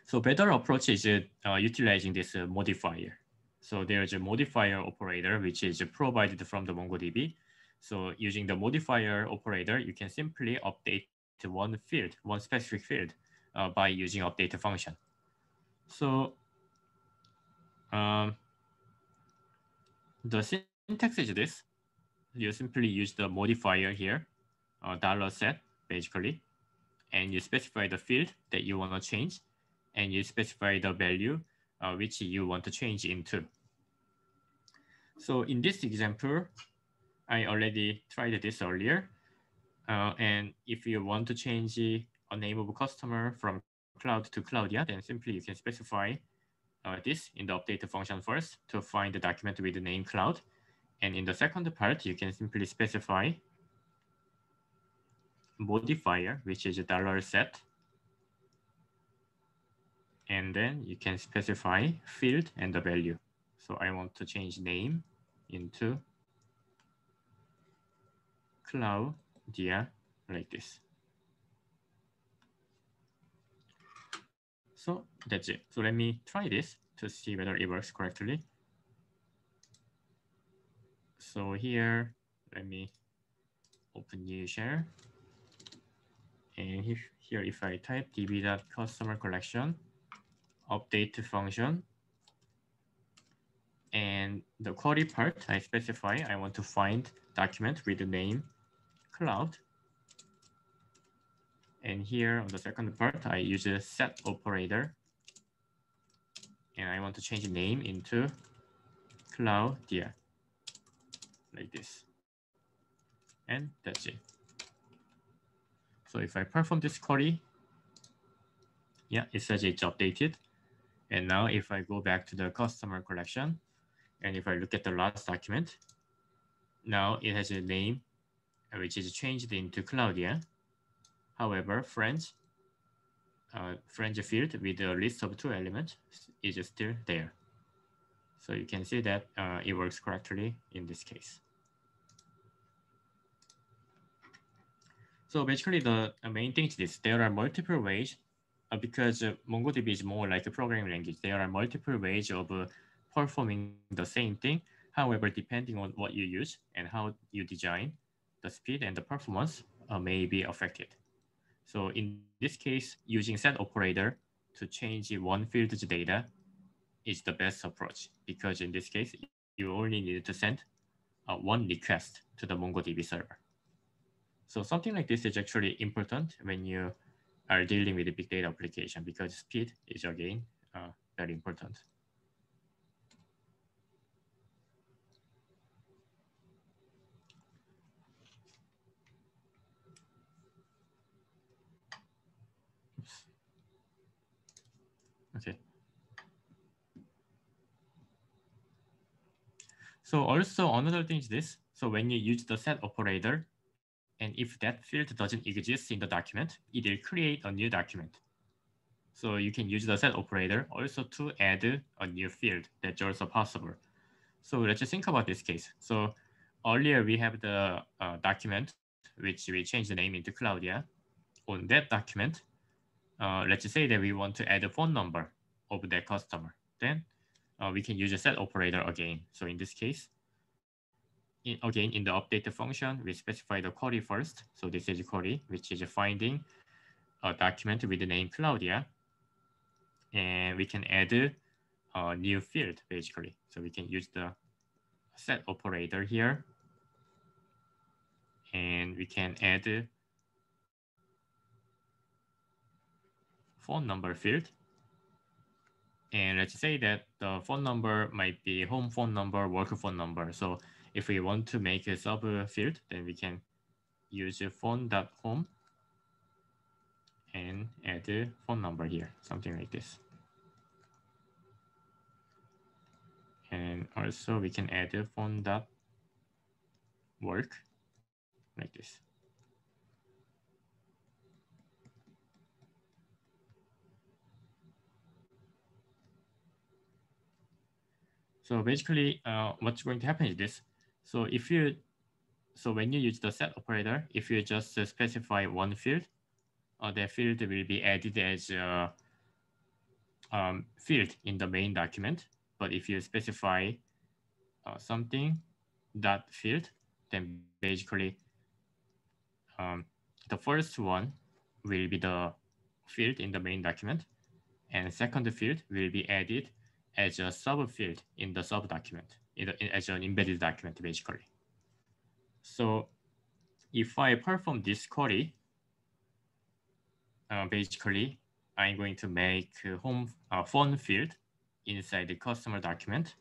So better approach is uh, utilizing this uh, modifier. So there's a modifier operator, which is provided from the MongoDB. So using the modifier operator, you can simply update one field, one specific field uh, by using update function. So um, the syntax is this. You simply use the modifier here, uh, dollar set basically, and you specify the field that you want to change, and you specify the value uh, which you want to change into. So in this example, I already tried this earlier. Uh, and if you want to change a name of a customer from cloud to Claudia, then simply you can specify uh, this in the update function first to find the document with the name cloud. And in the second part, you can simply specify modifier, which is a dollar set. And then you can specify field and the value. So I want to change name into Claudia like this. So that's it. So let me try this to see whether it works correctly. So here, let me open new shell. And if, here, if I type db.customer collection, update function, and the query part, I specify I want to find document with the name cloud and here on the second part, I use a set operator and I want to change the name into Claudia, like this. And that's it. So if I perform this query, yeah, it says it's updated. And now if I go back to the customer collection, and if I look at the last document, now it has a name which is changed into Claudia. However, French, uh, friends field with a list of two elements is still there. So you can see that uh, it works correctly in this case. So basically the main thing is there are multiple ways uh, because uh, MongoDB is more like a programming language. There are multiple ways of uh, performing the same thing. However, depending on what you use and how you design, the speed and the performance uh, may be affected. So in this case, using set operator to change one field's data is the best approach because in this case, you only need to send uh, one request to the MongoDB server. So something like this is actually important when you are dealing with a big data application because speed is again uh, very important. Okay. So also another thing is this. So when you use the set operator, and if that field doesn't exist in the document, it will create a new document. So you can use the set operator also to add a new field. That's also possible. So let's just think about this case. So earlier we have the uh, document, which we changed the name into Claudia. On that document, uh, let's say that we want to add a phone number of that customer. Then uh, we can use a set operator again. So in this case, in, again, in the update function, we specify the query first. So this is a query, which is finding a document with the name Claudia. And we can add a new field, basically. So we can use the set operator here. And we can add phone number field. And let's say that the phone number might be home phone number, work phone number. So if we want to make a sub field, then we can use phone.home and add a phone number here, something like this. And also we can add a phone.work like this. So basically, uh, what's going to happen is this. So if you, so when you use the set operator, if you just uh, specify one field, uh, that field will be added as a um, field in the main document. But if you specify uh, something that field, then basically um, the first one will be the field in the main document, and second field will be added as a subfield in the sub document, in the, as an embedded document, basically. So if I perform this query, uh, basically, I'm going to make a home uh, phone field inside the customer document.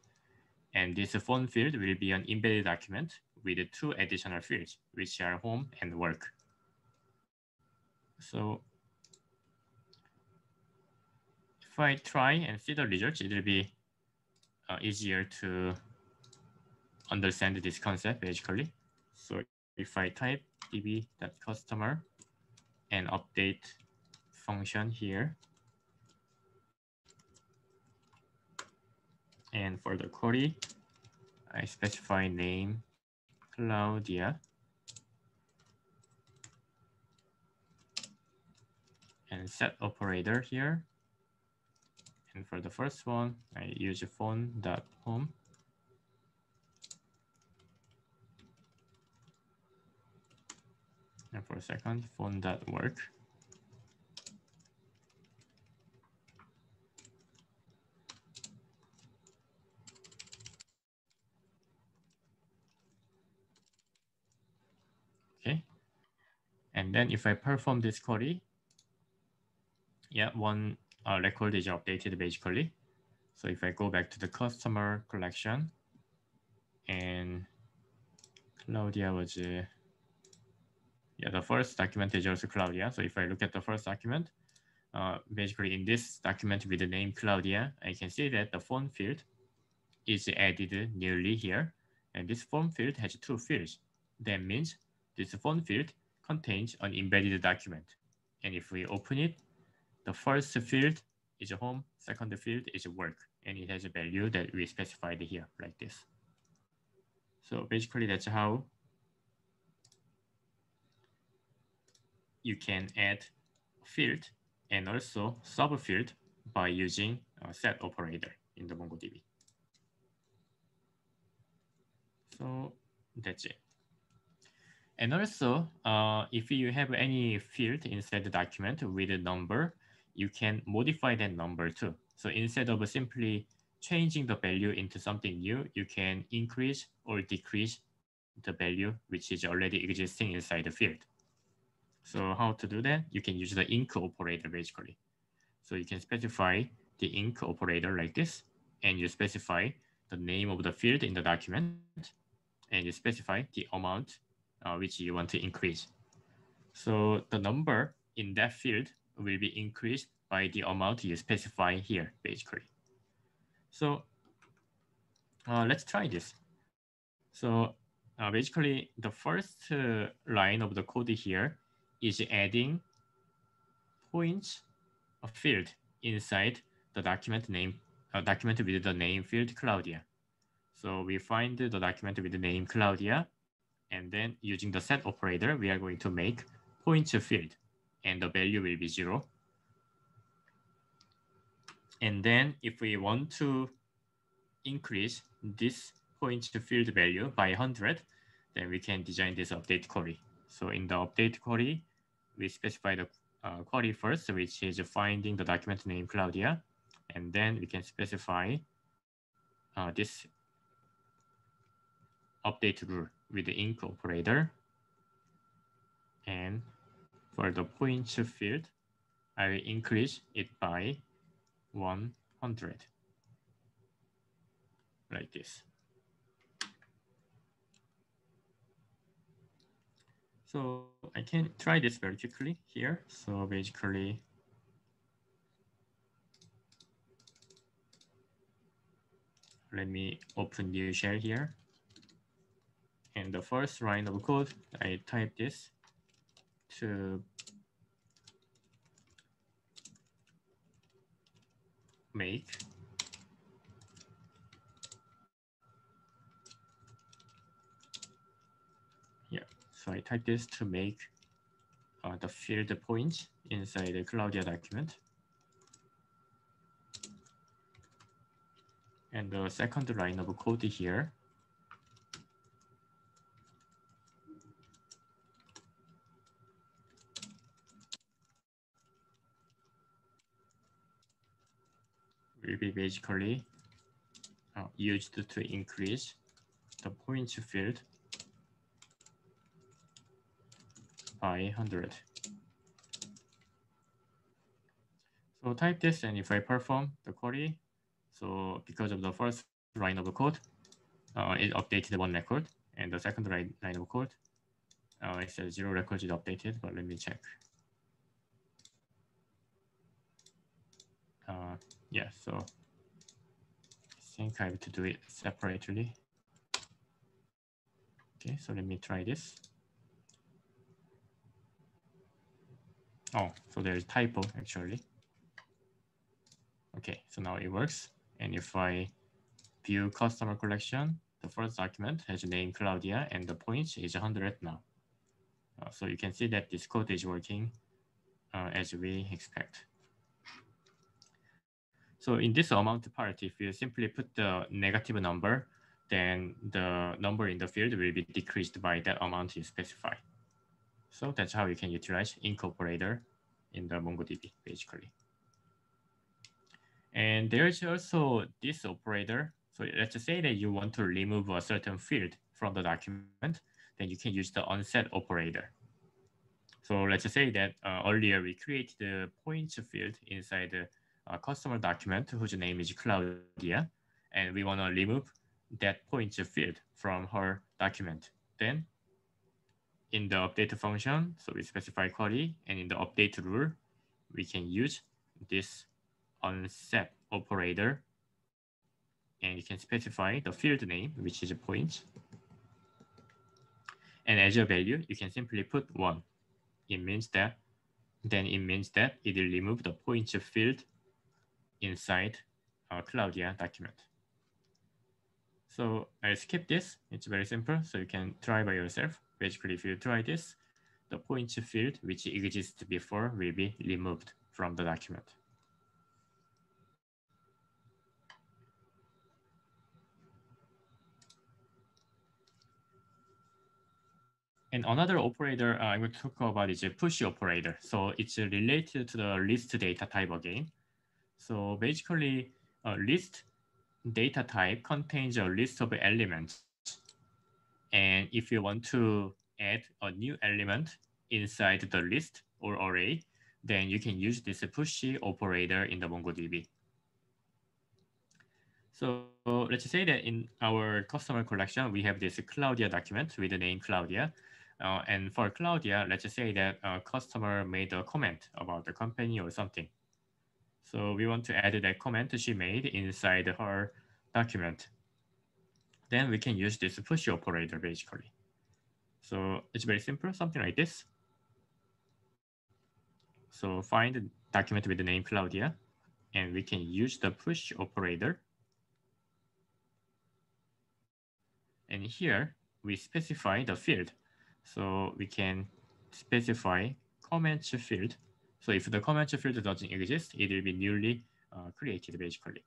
And this phone field will be an embedded document with two additional fields, which are home and work. So if I try and see the results, it will be uh, easier to understand this concept basically. So if I type db.customer and update function here, and for the query, I specify name Claudia and set operator here. And for the first one, I use a phone.home. And for a second, phone.work. Okay. And then if I perform this query, yeah, one uh, record is updated basically. So if I go back to the customer collection and Claudia was, uh, yeah, the first document is also Claudia. So if I look at the first document, uh, basically in this document with the name Claudia, I can see that the phone field is added nearly here. And this phone field has two fields. That means this phone field contains an embedded document. And if we open it, the first field is a home, second field is a work, and it has a value that we specified here like this. So basically that's how you can add field and also subfield by using a set operator in the MongoDB. So that's it. And also, uh, if you have any field inside the document with a number, you can modify that number too. So instead of simply changing the value into something new, you can increase or decrease the value which is already existing inside the field. So how to do that? You can use the inc operator basically. So you can specify the inc operator like this, and you specify the name of the field in the document, and you specify the amount uh, which you want to increase. So the number in that field will be increased by the amount you specify here, basically. So uh, let's try this. So uh, basically, the first uh, line of the code here is adding points of field inside the document name, uh, document with the name field Claudia. So we find the document with the name Claudia, and then using the set operator, we are going to make points field, and the value will be zero. And then if we want to increase this point field value by 100, then we can design this update query. So in the update query, we specify the uh, query first, which is finding the document name Claudia, and then we can specify uh, this update rule with the inc operator. And for the points field, I will increase it by 100, like this. So I can try this very quickly here. So basically, let me open new shell here. And the first line of code, I type this to make yeah, So I type this to make uh, the field points inside the Claudia document. And the second line of code here be basically uh, used to increase the points field by 100. So type this, and if I perform the query, so because of the first line of code, uh, it updated one record, and the second line, line of code, uh, it says zero records is updated, but let me check. Uh, yeah, so I think I have to do it separately. Okay, so let me try this. Oh, so there's typo actually. Okay, so now it works. And if I view customer collection, the first document has name Claudia and the points is 100 now. Uh, so you can see that this code is working uh, as we expect. So in this amount part, if you simply put the negative number, then the number in the field will be decreased by that amount you specify. So that's how you can utilize inc operator in the MongoDB, basically. And there's also this operator. So let's say that you want to remove a certain field from the document, then you can use the unset operator. So let's say that uh, earlier we created the points field inside the a customer document whose name is Claudia, and we want to remove that point field from her document. Then in the update function, so we specify query, and in the update rule, we can use this unset operator, and you can specify the field name, which is a point. And as a value, you can simply put one. It means that, then it means that it will remove the point field inside our Claudia document. So I'll skip this. It's very simple. So you can try by yourself. Basically, if you try this, the point field which exists before will be removed from the document. And another operator uh, going to talk about is a push operator. So it's related to the list data type again. So basically, a list data type contains a list of elements. And if you want to add a new element inside the list or array, then you can use this push operator in the MongoDB. So let's say that in our customer collection, we have this Claudia document with the name Claudia. Uh, and for Claudia, let's say that a customer made a comment about the company or something. So we want to add that comment she made inside her document. Then we can use this push operator basically. So it's very simple, something like this. So find the document with the name Claudia, and we can use the push operator. And here we specify the field so we can specify comment field. So if the comment field doesn't exist, it will be newly uh, created basically.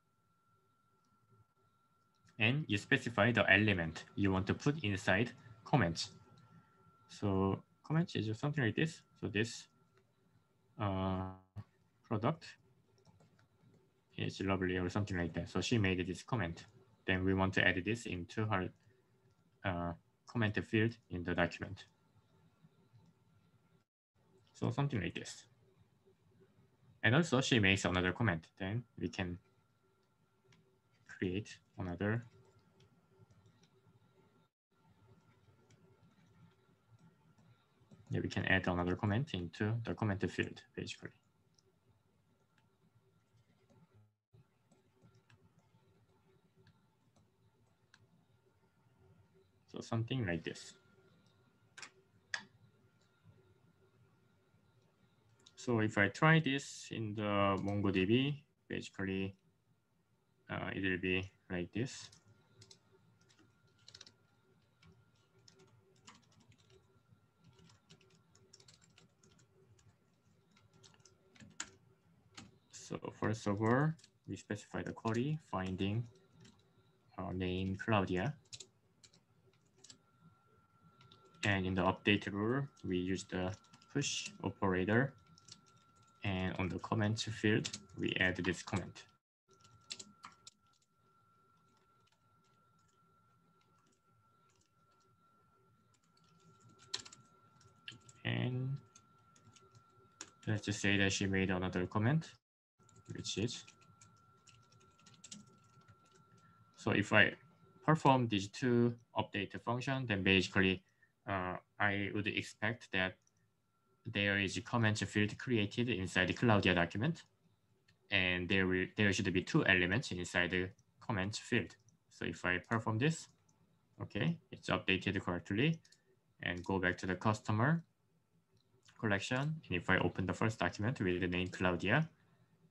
And you specify the element you want to put inside comments. So comments is something like this. So this uh, product is lovely or something like that. So she made this comment. Then we want to add this into her uh, comment field in the document. So something like this. And also she makes another comment. Then we can create another yeah, we can add another comment into the comment field basically. So something like this. So if I try this in the MongoDB, basically uh, it will be like this. So first of all, we specify the query finding our name Claudia. And in the update rule, we use the push operator. And on the comment field, we add this comment. And let's just say that she made another comment, which is, so if I perform these two update function, then basically uh, I would expect that there is a comment field created inside the Claudia document. And there, will, there should be two elements inside the comment field. So if I perform this, okay, it's updated correctly and go back to the customer collection. And if I open the first document with the name Claudia,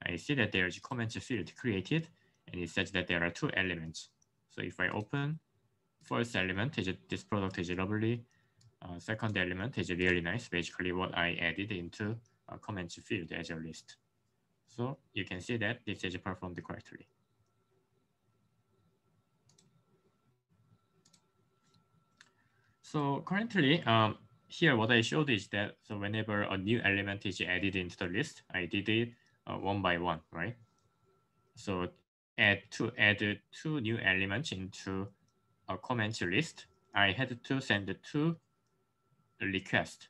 I see that there is a comment field created and it says that there are two elements. So if I open first element, is this product is lovely uh, second element is really nice, basically what I added into a comments field as a list. So you can see that this is performed correctly. So currently, um, here what I showed is that so whenever a new element is added into the list, I did it uh, one by one, right? So add to add two new elements into a comments list, I had to send two request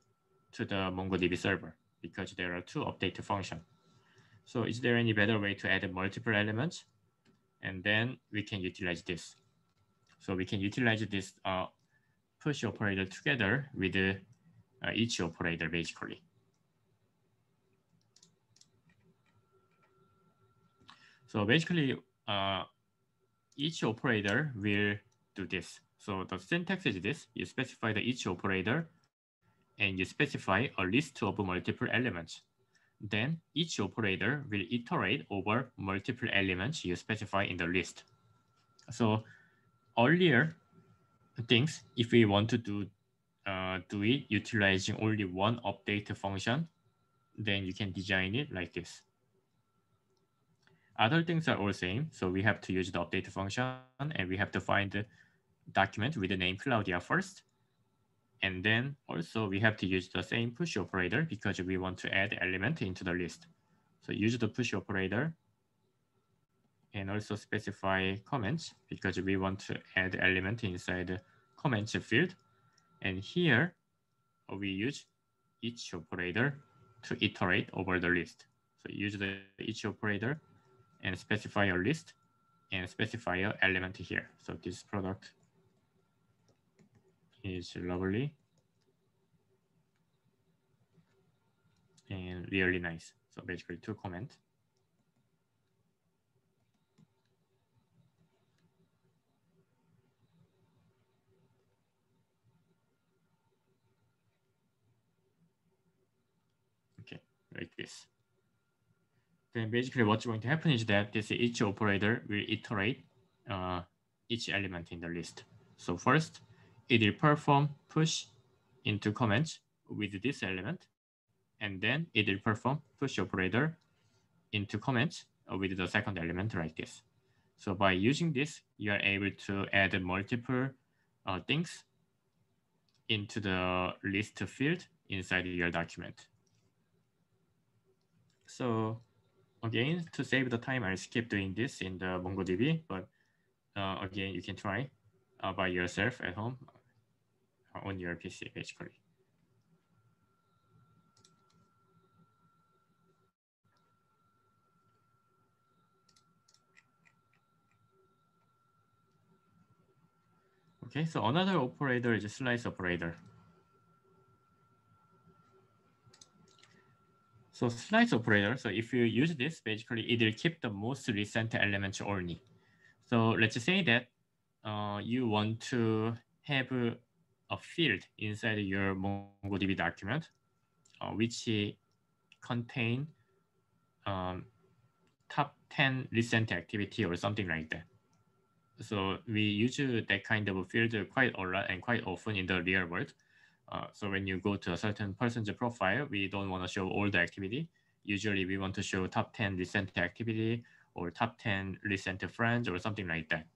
to the MongoDB server because there are two update functions. So is there any better way to add multiple elements? And then we can utilize this. So we can utilize this uh, push operator together with uh, each operator basically. So basically, uh, each operator will do this. So the syntax is this, you specify the each operator and you specify a list of multiple elements. Then each operator will iterate over multiple elements you specify in the list. So earlier things, if we want to do, uh, do it utilizing only one update function, then you can design it like this. Other things are all same. So we have to use the update function and we have to find the document with the name Claudia first. And then also we have to use the same push operator because we want to add element into the list. So use the push operator and also specify comments because we want to add element inside the comments field. And here we use each operator to iterate over the list. So use the each operator and specify a list and specify an element here. So this product is lovely and really nice. So basically two comment. Okay, like this then basically what's going to happen is that this each operator will iterate uh, each element in the list. So first, it will perform push into comments with this element, and then it will perform push operator into comments with the second element like this. So by using this, you are able to add multiple uh, things into the list field inside your document. So again, to save the time, I'll skip doing this in the MongoDB, but uh, again, you can try uh, by yourself at home on your PC, basically. Okay, so another operator is a slice operator. So slice operator, so if you use this, basically it will keep the most recent elements only. So let's say that uh, you want to have a field inside your MongoDB document, uh, which contain um, top 10 recent activity or something like that. So we use that kind of field quite a lot and quite often in the real world. Uh, so when you go to a certain person's profile, we don't want to show all the activity. Usually we want to show top 10 recent activity or top 10 recent friends or something like that.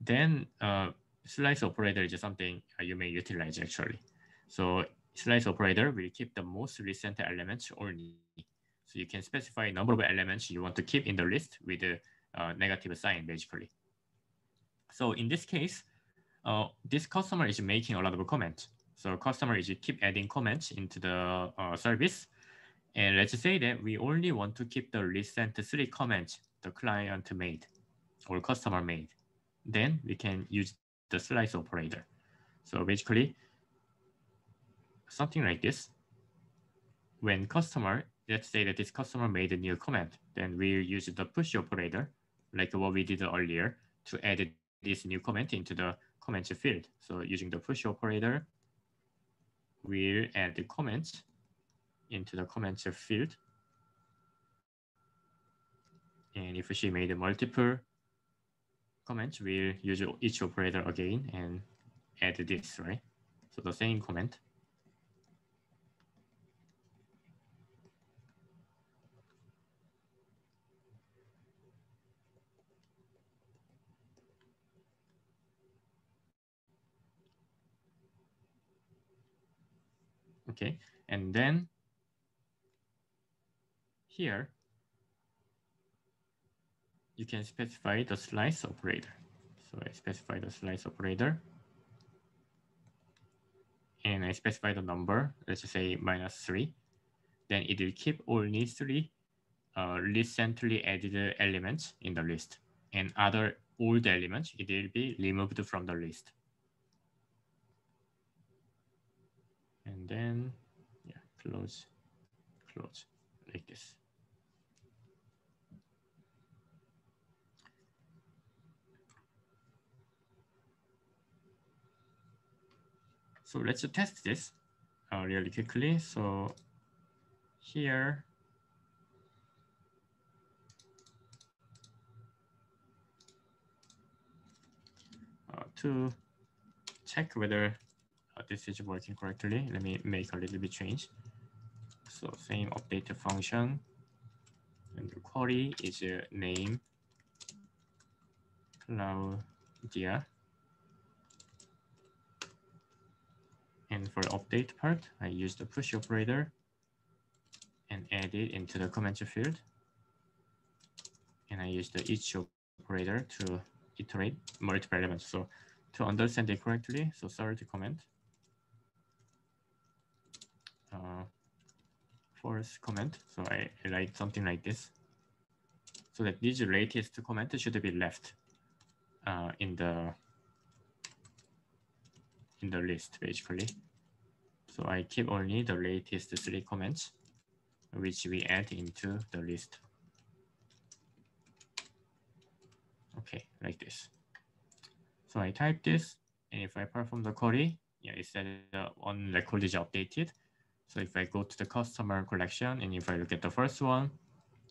Then uh, slice operator is something uh, you may utilize actually. So slice operator will keep the most recent elements only. So you can specify a number of elements you want to keep in the list with a uh, negative sign basically. So in this case, uh, this customer is making a lot of comments. So customer is keep adding comments into the uh, service. And let's say that we only want to keep the recent three comments the client made or customer made. Then we can use the slice operator. So basically, something like this. When customer, let's say that this customer made a new comment, then we use the push operator, like what we did earlier, to add this new comment into the comments field. So using the push operator, we'll add the comments into the comments field. And if she made a multiple comments, we'll use each operator again and add this, right? So the same comment. Okay, and then here, you can specify the slice operator. So I specify the slice operator. And I specify the number, let's say minus three. Then it will keep only three uh, recently added elements in the list and other old elements, it will be removed from the list. And then, yeah, close, close, like this. So let's test this uh, really quickly. So here, uh, to check whether uh, this is working correctly, let me make a little bit change. So same update function and the query is a name Claudia And for the update part, I use the push operator and add it into the comment field. And I use the each operator to iterate multiple elements. So to understand it correctly, so third comment. Uh, comment, so I, I write something like this. So that these latest comment should be left uh, in the in the list basically. So I keep only the latest three comments, which we add into the list. Okay, like this. So I type this, and if I perform the query, yeah, it said uh, one record is updated. So if I go to the customer collection, and if I look at the first one,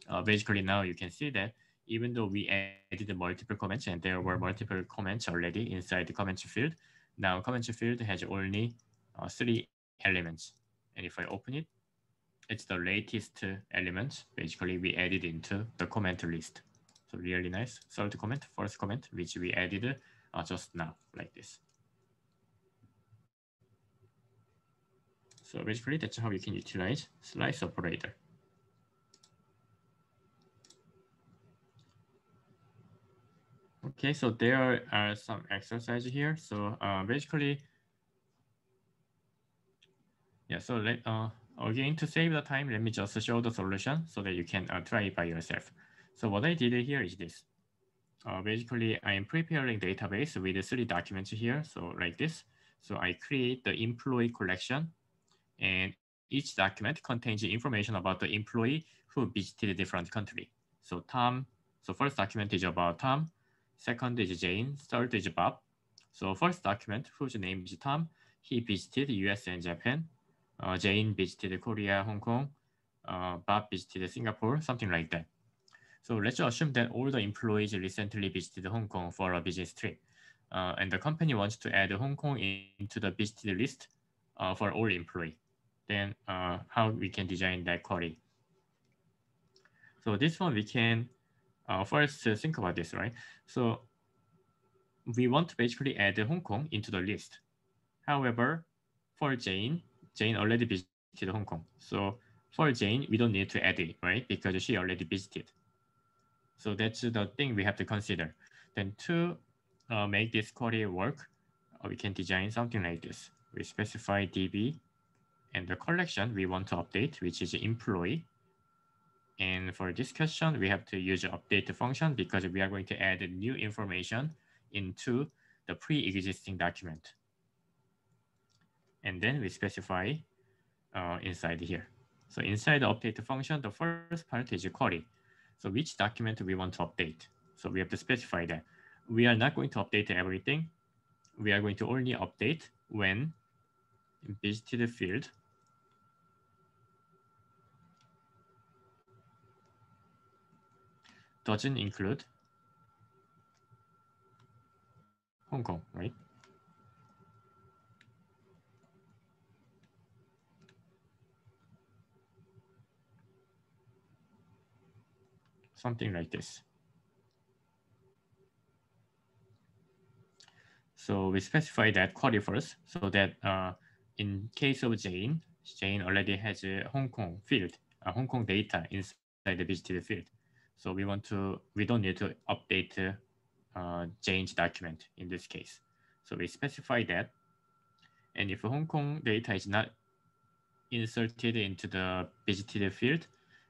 uh, basically now you can see that even though we added multiple comments and there were multiple comments already inside the comments field, now comments field has only uh, three elements. And if I open it, it's the latest elements Basically, we added into the comment list. So really nice. Third comment, first comment, which we added uh, just now, like this. So basically, that's how you can utilize slice operator. Okay, so there are some exercises here. So uh, basically, yeah, so let, uh, again, to save the time, let me just show the solution so that you can uh, try it by yourself. So what I did here is this. Uh, basically, I am preparing database with three documents here. So like this. So I create the employee collection and each document contains information about the employee who visited a different country. So Tom, so first document is about Tom, Second is Jane. Third is Bob. So first document, whose name is Tom, he visited US and Japan. Uh, Jane visited Korea, Hong Kong. Uh, Bob visited Singapore, something like that. So let's assume that all the employees recently visited Hong Kong for a business trip. Uh, and the company wants to add Hong Kong into the visited list uh, for all employees. Then uh, how we can design that query. So this one we can uh, first uh, think about this, right? So we want to basically add Hong Kong into the list. However, for Jane, Jane already visited Hong Kong. So for Jane, we don't need to add it, right? Because she already visited. So that's the thing we have to consider. Then to uh, make this query work, we can design something like this. We specify DB and the collection we want to update, which is employee. And for this question, we have to use update function because we are going to add new information into the pre-existing document. And then we specify uh, inside here. So inside the update function, the first part is a query. So which document we want to update? So we have to specify that. We are not going to update everything. We are going to only update when visited field doesn't include Hong Kong, right? Something like this. So we specify that query first so that uh, in case of Jane, Jane already has a Hong Kong field, a Hong Kong data inside the visited field. So we want to, we don't need to update uh, Jane's document in this case. So we specify that. And if Hong Kong data is not inserted into the visited field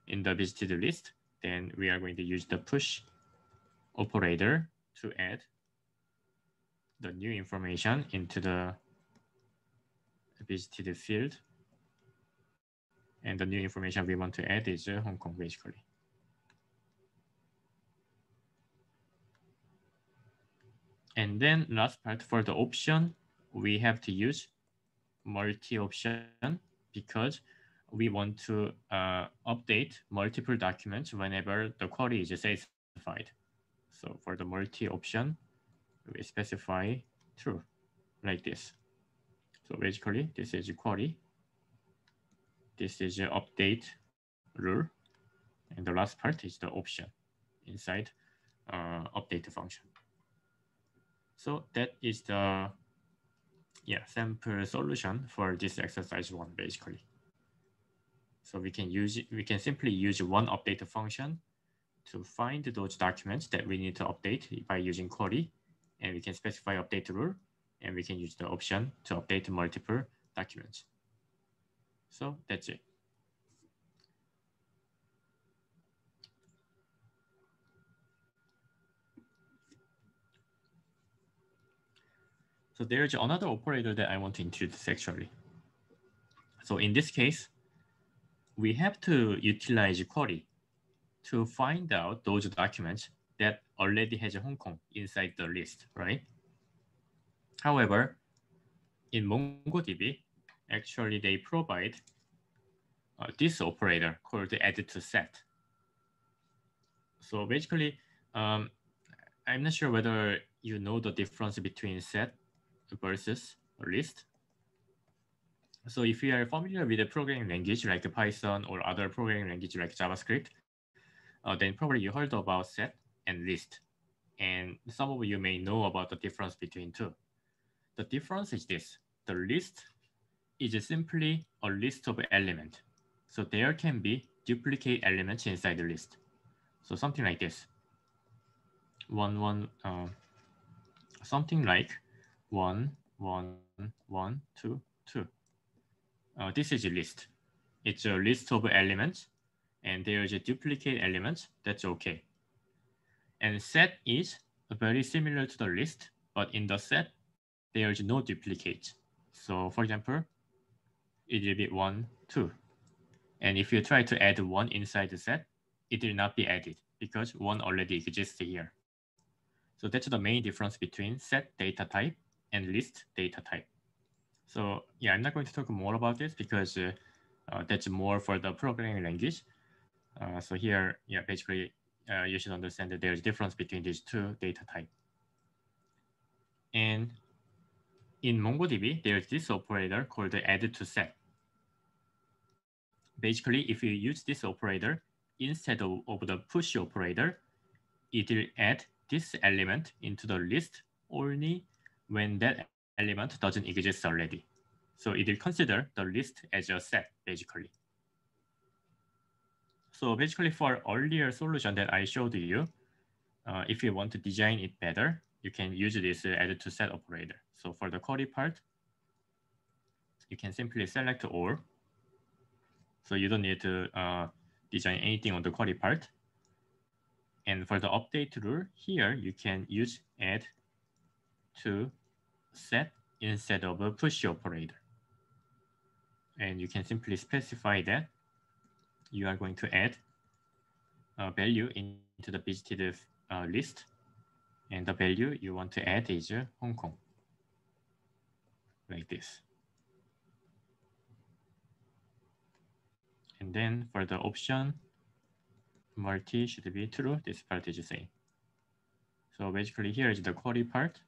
in the visited list, then we are going to use the push operator to add the new information into the visited field. And the new information we want to add is uh, Hong Kong, basically. And then last part for the option, we have to use multi-option because we want to uh, update multiple documents whenever the query is satisfied. So for the multi-option, we specify true like this. So basically, this is query. This is update rule. And the last part is the option inside uh, update function. So that is the yeah sample solution for this exercise one basically. So we can use we can simply use one update function to find those documents that we need to update by using query, and we can specify update rule, and we can use the option to update multiple documents. So that's it. So there's another operator that I want to introduce actually. So in this case, we have to utilize query to find out those documents that already has Hong Kong inside the list, right? However, in MongoDB, actually they provide uh, this operator called add to set. So basically, um, I'm not sure whether you know the difference between set versus list. So if you are familiar with a programming language like Python or other programming language like JavaScript, uh, then probably you heard about set and list. And some of you may know about the difference between two. The difference is this. The list is simply a list of elements. So there can be duplicate elements inside the list. So something like this. One, one, uh, something like one, one, one, two, two. Uh, this is a list. It's a list of elements and there is a duplicate element, that's okay. And set is very similar to the list, but in the set, there is no duplicate. So for example, it will be one, two. And if you try to add one inside the set, it will not be added because one already exists here. So that's the main difference between set data type and list data type. So yeah, I'm not going to talk more about this because uh, uh, that's more for the programming language. Uh, so here, yeah, basically you should understand that there's difference between these two data type. And in MongoDB, there's this operator called the add to set. Basically, if you use this operator instead of, of the push operator, it will add this element into the list only when that element doesn't exist already. So it will consider the list as a set, basically. So basically for earlier solution that I showed you, uh, if you want to design it better, you can use this add to set operator. So for the query part, you can simply select all. So you don't need to uh, design anything on the query part. And for the update rule here, you can use add to set instead of a push operator. And you can simply specify that you are going to add a value into the visited uh, list. And the value you want to add is uh, Hong Kong, like this. And then for the option, multi should be true. This part is same. So basically here is the query part.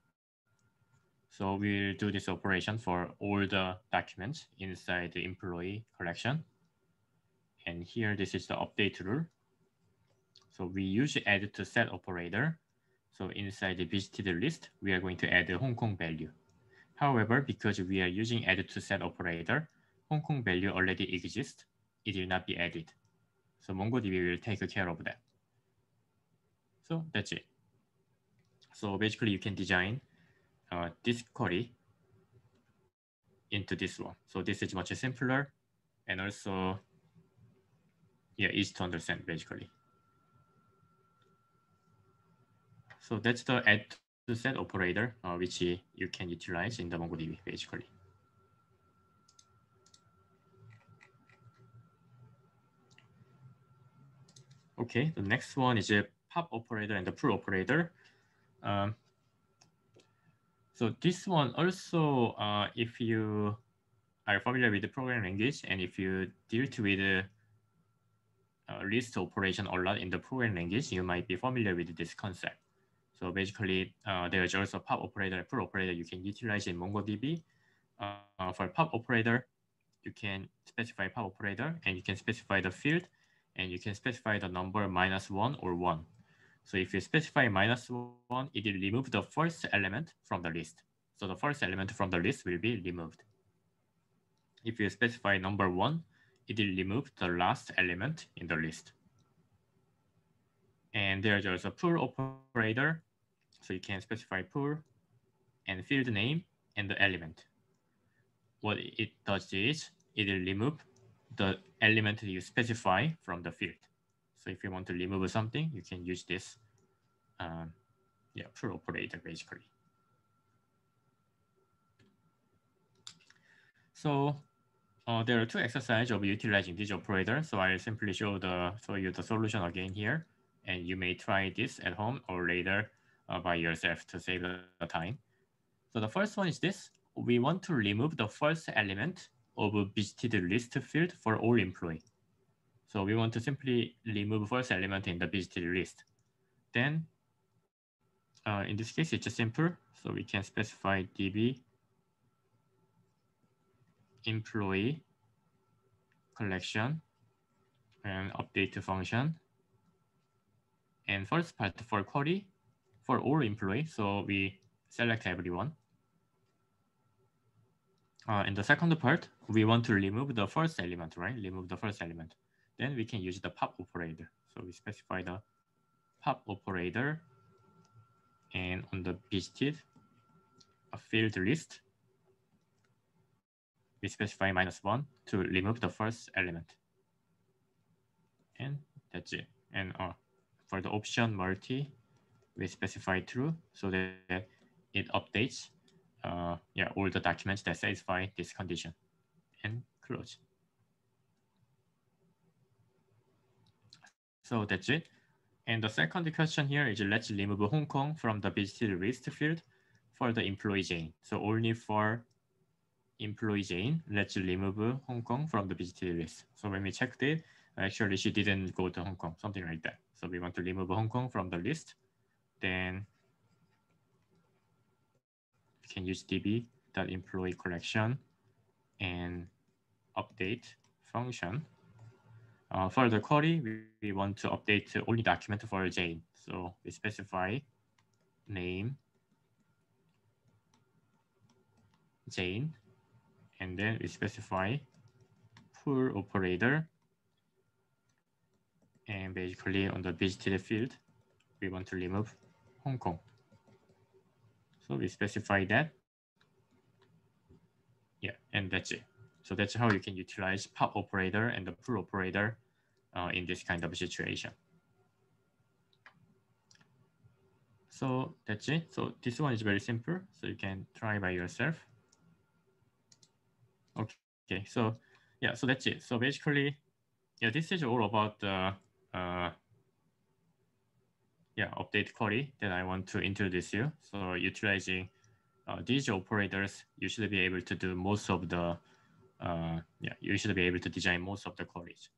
So we'll do this operation for all the documents inside the employee collection. And here, this is the update rule. So we use add to set operator. So inside the visited list, we are going to add the Hong Kong value. However, because we are using add to set operator, Hong Kong value already exists. It will not be added. So MongoDB will take care of that. So that's it. So basically you can design uh, this query into this one. So this is much simpler and also yeah, easy to understand basically. So that's the add to set operator, uh, which you can utilize in the MongoDB basically. Okay, the next one is a pop operator and the pull operator. Um, so this one also, uh, if you are familiar with the programming language and if you deal with the uh, list operation a lot in the programming language, you might be familiar with this concept. So basically, uh, there's also pop operator pull operator you can utilize in MongoDB. Uh, for pop operator, you can specify pop operator and you can specify the field and you can specify the number minus one or one. So if you specify minus one, it will remove the first element from the list. So the first element from the list will be removed. If you specify number one, it will remove the last element in the list. And there's also pull operator. So you can specify pull and field name and the element. What it does is it will remove the element you specify from the field. So if you want to remove something, you can use this um, yeah, pull operator basically. So uh, there are two exercises of utilizing this operator. So I'll simply show the show you the solution again here, and you may try this at home or later uh, by yourself to save the time. So the first one is this. We want to remove the first element of a visited list field for all employee. So we want to simply remove first element in the visited list. Then uh, in this case, it's just simple. So we can specify db employee collection and update function. And first part for query for all employee. So we select everyone. Uh, in the second part, we want to remove the first element, right? Remove the first element. Then we can use the pop operator. So we specify the pop operator and on the visited a field list, we specify minus one to remove the first element. And that's it. And uh, for the option multi, we specify true so that it updates uh, yeah, all the documents that satisfy this condition and close. So that's it. And the second question here is let's remove Hong Kong from the visited list field for the employee Jane. So only for employee Jane, let's remove Hong Kong from the visited list. So when we checked it, actually she didn't go to Hong Kong, something like that. So we want to remove Hong Kong from the list. Then we can use db.employee collection and update function uh, for the query, we, we, want to update only document for Jane. So we specify name Jane, and then we specify pull operator. And basically on the visited field, we want to remove Hong Kong. So we specify that. Yeah, and that's it. So that's how you can utilize pop operator and the pull operator uh, in this kind of situation. So that's it. So this one is very simple. So you can try by yourself. Okay, so yeah, so that's it. So basically, yeah, this is all about the uh, yeah update query that I want to introduce you. So utilizing uh, these operators, you should be able to do most of the uh, yeah, you should be able to design most of the queries.